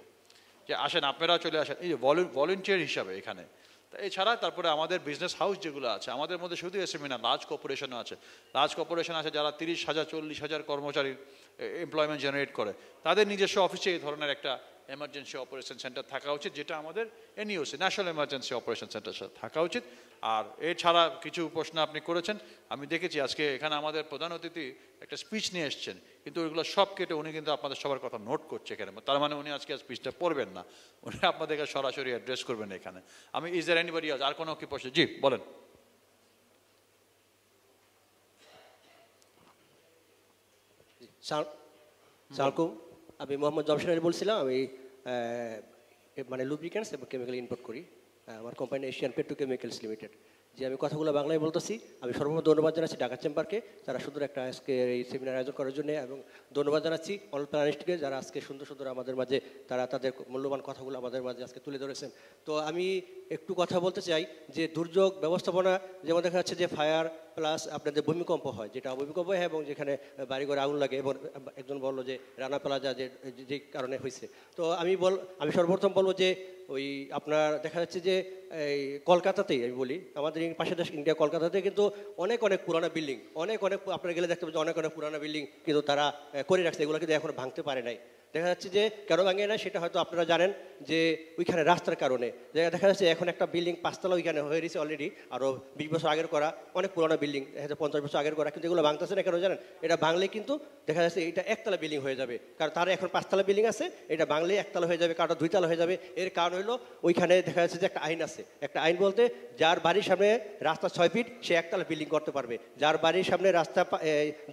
যে আসেন, আপনারা চলে আসেন। এই যে ভলেন্টিয়ার হিসাবে এখানে। তা এছাড়া তারপরে আমাদের বিজনেস হাউস যেগুলো আছে, আমাদের মধ্যে শুধু এসএমই না লার্জ কর্পোরেশনও আছে। লার্জ কর্পোরেশন আছে যারা তিরিশ হাজার, চল্লিশ হাজার কর্মচারীর এমপ্লয়মেন্ট জেনারেট করে। তাদের নিজস্ব অফিসে এই ধরনের একটা এমার্জেন্সি অপারেশন সেন্টার থাকা উচিত যেটা আমাদের NEOC National Emergency Operation Centre থাকা উচিত। আর এছাড়া কিছু প্রশ্ন আপনি করেছেন আমি দেখেছি আজকে এখানে আমাদের প্রধান অতিথি একটা স্পিচ নিয়ে এসছেন কিন্তু ওইগুলো সব কেটে উনি কিন্তু আপনাদের সবার কথা নোট করছে এখানে। তার মানে উনি আজকে স্পিচটা পড়বেন না উনি আপনাদেরকে সরাসরি অ্যাড্রেস করবেন এখানে। আমি ইজ দ্যার এনিবডি আর কোনো কি প্রশ্ন? জি বলেন। সালামকুম আমি মোহাম্মদ জমশেদ আলী বলছিলাম, আমি মানে লুব্রিকেন্টস এবং কেমিক্যাল ইম্পোর্ট করি আমার কোম্পানি এশিয়ান পেট্রোকেমিক্যালস লিমিটেড যে আমি কথাগুলো বাংলায় বলতেছি, আমি সর্বপ্রথম ধন্যবাদ জানাচ্ছি ঢাকা চেম্বারকে, যারা সুন্দর একটা আজকে এই সেমিনার আয়োজন করার জন্য, এবং ধন্যবাদ জানাচ্ছি অল যারা আজকে সুন্দর সুন্দর আমাদের মাঝে, তারা তাদের মূল্যবান কথাগুলো আমাদের মাঝে আজকে তুলে ধরেছেন। তো আমি একটু কথা বলতে চাই, যে দুর্যোগ ব্যবস্থাপনা, যেমন দেখা যাচ্ছে যে ফায়ার প্লাস আপনাদের ভূমিকম্প হয়, যেটা ভূমিকম্প হয় এবং যেখানে বাড়িঘরে আগুন লাগে এবং একজন বলল যে রানা প্লাজা যে যে কারণে হয়েছে। তো আমি বল, আমি সর্বপ্রথম বলব যে ওই আপনার দেখা যাচ্ছে যে এই কলকাতাতেই আমি বলি, আমাদের পাশের দেশ ইন্ডিয়া কলকাতাতে কিন্তু অনেক অনেক পুরানো বিল্ডিং, অনেক অনেক আপনারা গেলে দেখতে পাবেন অনেক অনেক পুরানো বিল্ডিং কিন্তু তারা করে রাখছে। এগুলো কিন্তু এখন ভাঙতে পারে নাই। দেখা যাচ্ছে যে কেন ভাঙে না, সেটা হয়তো আপনারা জানেন যে ওইখানে রাস্তার কারণে। দেখা যাচ্ছে এখন একটা বিল্ডিং পাঁচতলা ওইখানে হয়ে গেছে অলরেডি আরও বিশ বছর আগের করা, অনেক পুরোনো বিল্ডিং, দেখা যাচ্ছে পঞ্চাশ বছর আগের করা, কিন্তু এগুলো ভাঙতেছে না কেন জানেন? এটা বাংলে কিন্তু দেখা যাচ্ছে এটা একতলা বিল্ডিং হয়ে যাবে, কারণ তার এখন পাঁচতলা বিল্ডিং আছে, এটা বাংলে একতলা হয়ে যাবে কারোটা দুইতলা হয়ে যাবে। এর কারণ হলো ওইখানে দেখা যাচ্ছে যে একটা আইন আছে। একটা আইন বলতে যার বাড়ির সামনে রাস্তা ছয় ফিট, সে একতলা বিল্ডিং করতে পারবে। যার বাড়ির সামনে রাস্তা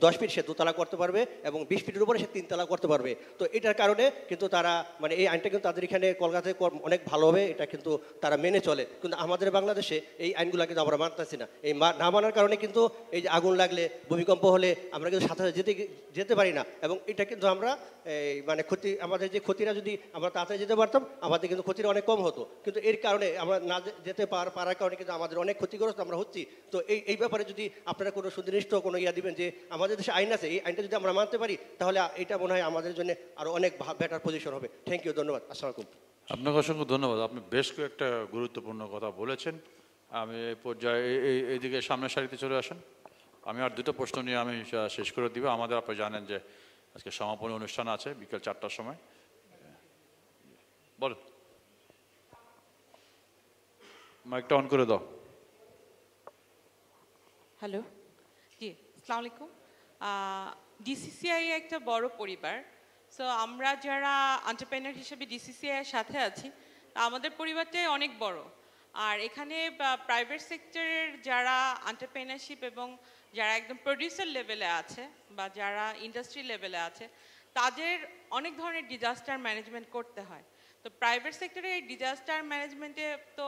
দশ ফিট, সে দোতলা করতে পারবে এবং বিশ ফিটের উপরে সে তিনতলা করতে পারবে। তো এটার কারণে কিন্তু তারা মানে এই আইনটা কিন্তু তাদের এখানে কলকাতায় অনেক ভালো হবে, এটা কিন্তু তারা মেনে চলে। কিন্তু আমাদের বাংলাদেশে এই আইনগুলো কিন্তু আমরা মানতেছি না। এই না মানার কারণে কিন্তু এই যে আগুন লাগলে, ভূমিকম্প হলে আমরা কিন্তু সাথে সাথে যেতে যেতে পারি না। এবং এটা কিন্তু আমরা, এই মানে ক্ষতি, আমাদের যে ক্ষতিটা যদি আমরা তাড়াতাড়ি যেতে পারতাম, আমাদের কিন্তু ক্ষতিটা অনেক কম হতো। কিন্তু এর কারণে আমরা না যেতে পার, পারার কারণে কিন্তু আমাদের অনেক ক্ষতিগ্রস্ত আমরা হচ্ছি। তো এই এই ব্যাপারে যদি আপনারা কোনো সুনির্দিষ্ট কোনো ইয়া দিবেন যে, আমাদের দেশে আইন আছে, এই আইনটা যদি আমরা মানতে পারি, তাহলে এটা মনে হয় আমাদের জন্য আরও অনেক বেটার পজিশন হবে। থ্যাংক ইউ ধন্যবাদ। আসসালামু আলাইকুম। আপনাকে অসংখ্য ধন্যবাদ। আপনি বেশ কয়েকটা গুরুত্বপূর্ণ কথা বলেছেন। আমি এই পর্যায়ে এই- এই এইদিকে সামনের সারিতে চলে আসেন। আমি আর দুটো প্রশ্ন নিয়ে আমি শেষ করে দিব। আমাদের আপনি জানেন যে আজকে সমাপনী অনুষ্ঠান আছে বিকেল চারটার সময়। বল মাইকটা অন করে দাও। হ্যালো। জি আসসালামু আলাইকুম। ডিসিসিআই একটা বড় পরিবার। সো আমরা যারা এন্টারপ্রেনার হিসেবে ডিসিসিআইয়ের সাথে আছি, আমাদের পরিবারটাই অনেক বড়। আর এখানে প্রাইভেট সেক্টরের যারা এন্টারপ্রেনারশিপ এবং যারা একদম প্রডিউসার লেভেলে আছে বা যারা ইন্ডাস্ট্রি লেভেলে আছে, তাদের অনেক ধরনের ডিজাস্টার ম্যানেজমেন্ট করতে হয়। তো প্রাইভেট সেক্টরে এই ডিজাস্টার ম্যানেজমেন্টে তো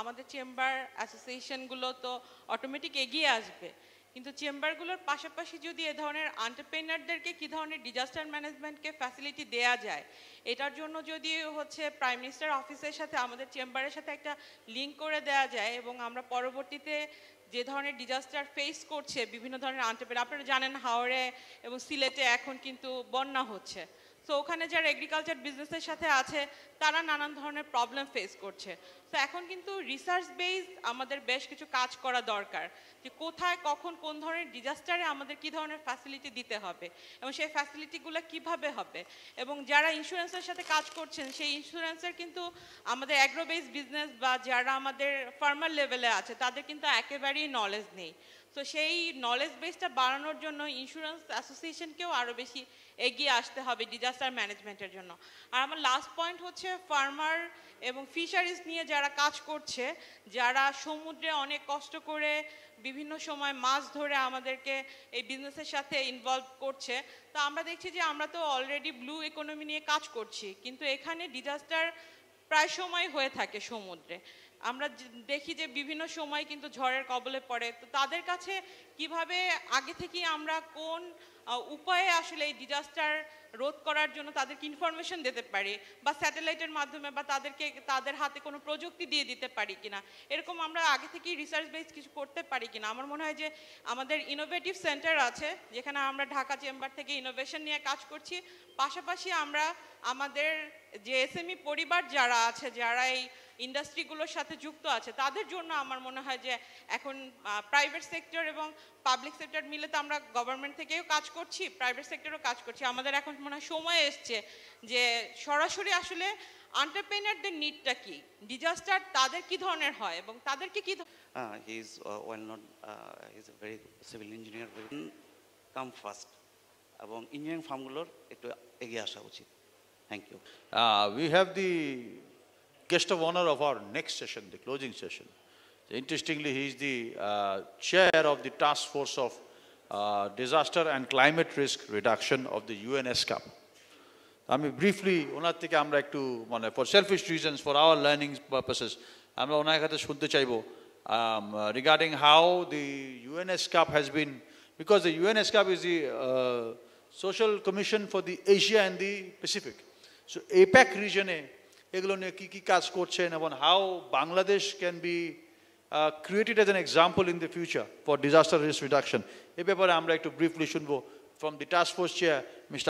আমাদের চেম্বার অ্যাসোসিয়েশনগুলো তো অটোমেটিক এগিয়ে আসবে। কিন্তু চেম্বারগুলোর পাশাপাশি যদি এ ধরনের আন্টারপ্রেনারদেরকে কী ধরনের ডিজাস্টার ম্যানেজমেন্টকে ফ্যাসিলিটি দেয়া যায়, এটার জন্য যদি হচ্ছে প্রাইম মিনিস্টার অফিসের সাথে, আমাদের চেম্বারের সাথে একটা লিঙ্ক করে দেওয়া যায় এবং আমরা পরবর্তীতে যে ধরনের ডিজাস্টার ফেস করছে, বিভিন্ন ধরনের আন্টারপ্রেনার আপনারা জানেন হাওড়ে এবং সিলেটে এখন কিন্তু বন্যা হচ্ছে। সো ওখানে যারা এগ্রিকালচার বিজনেসের সাথে আছে, তারা নানান ধরনের প্রবলেম ফেস করছে। তো এখন কিন্তু রিসার্চ বেসড আমাদের বেশ কিছু কাজ করা দরকার। যে কোথায়, কখন, কোন ধরনের ডিজাস্টারে আমাদের কি ধরনের ফ্যাসিলিটি দিতে হবে এবং সেই ফ্যাসিলিটিগুলো কীভাবে হবে? এবং যারা ইন্স্যুরেন্সের সাথে কাজ করছেন, সেই ইন্স্যুরেন্সের কিন্তু আমাদের অ্যাগ্রো বেস বিজনেস বা যারা আমাদের ফার্মার লেভেলে আছে, তাদের কিন্তু একেবারেই নলেজ নেই। তো সেই নলেজ বেসটা বাড়ানোর জন্য ইন্স্যুরেন্স অ্যাসোসিয়েশনকেও আরও বেশি এগিয়ে আসতে হবে ডিজাস্টার ম্যানেজমেন্টের জন্য। আর আমার লাস্ট পয়েন্ট হচ্ছে ফার্মার এবং ফিশারিজ নিয়ে যারা কাজ করছে, যারা সমুদ্রে অনেক কষ্ট করে বিভিন্ন সময় মাছ ধরে আমাদেরকে এই বিজনেসের সাথে ইনভলভ করছে, তো আমরা দেখছি যে আমরা তো অলরেডি ব্লু ইকোনমি নিয়ে কাজ করছি, কিন্তু এখানে ডিজাস্টার প্রায় সময় হয়ে থাকে সমুদ্রে। আমরা দেখি যে বিভিন্ন সময় কিন্তু ঝড়ের কবলে পড়ে। তো তাদের কাছে কীভাবে, আগে থেকে আমরা কোন উপায়ে আসলে এই ডিজাস্টার রোধ করার জন্য তাদেরকে ইনফরমেশন দিতে পারি? বা স্যাটেলাইটের মাধ্যমে বা তাদেরকে, তাদের হাতে কোনো প্রযুক্তি দিয়ে দিতে পারি কিনা? এরকম আমরা আগে থেকেই রিসার্চ বেস কিছু করতে পারি কিনা? আমার মনে হয় যে আমাদের ইনোভেটিভ সেন্টার আছে, যেখানে আমরা ঢাকা চেম্বার থেকে ইনোভেশন নিয়ে কাজ করছি। পাশাপাশি আমরা আমাদের যে এসএমই পরিবার যারা আছে, যারা এই ইন্ডাস্ট্রিগুলোর সাথে যুক্ত আছে তাদের জন্য আমার মনে হয় যে এখন প্রাইভেট সেক্টর এবং পাবলিক সেক্টর মিলে তো আমরা গভর্নমেন্ট থেকেও কাজ করছি প্রাইভেট সেক্টরও কাজ করছি। আমাদের এখন মনে হয় সময় এসছে যে সরাসরি আসলে আন্টারপ্রেনারদের নিডটা কি? ডিজাস্টার তাদের কি ধরনের হয় এবং তাদেরকে কি uh, well known, uh, he's a very civil engineer, come first এবং ইঞ্জিনিয়ারিং ফার্মগুলোর একটু এগিয়ে আসা উচিত। Thank you we have the guest of honor of our next session, the closing session. Interestingly, he is the uh, chair of the task force of uh, disaster and climate risk reduction of the UNESCAP. I mean, briefly, for selfish reasons, for our learning purposes, um, uh, regarding how the UNESCAP has been, because the UNESCAP is the uh, social commission for the Asia and the Pacific. So APEC region, এগুলো নিয়ে কী কী কাজ করছেন এবং how Bangladesh can B created as an example in the future for disaster risk reduction. এ ব্যাপারে আমরা একটু briefly শুনবো from the task force chair, Mr.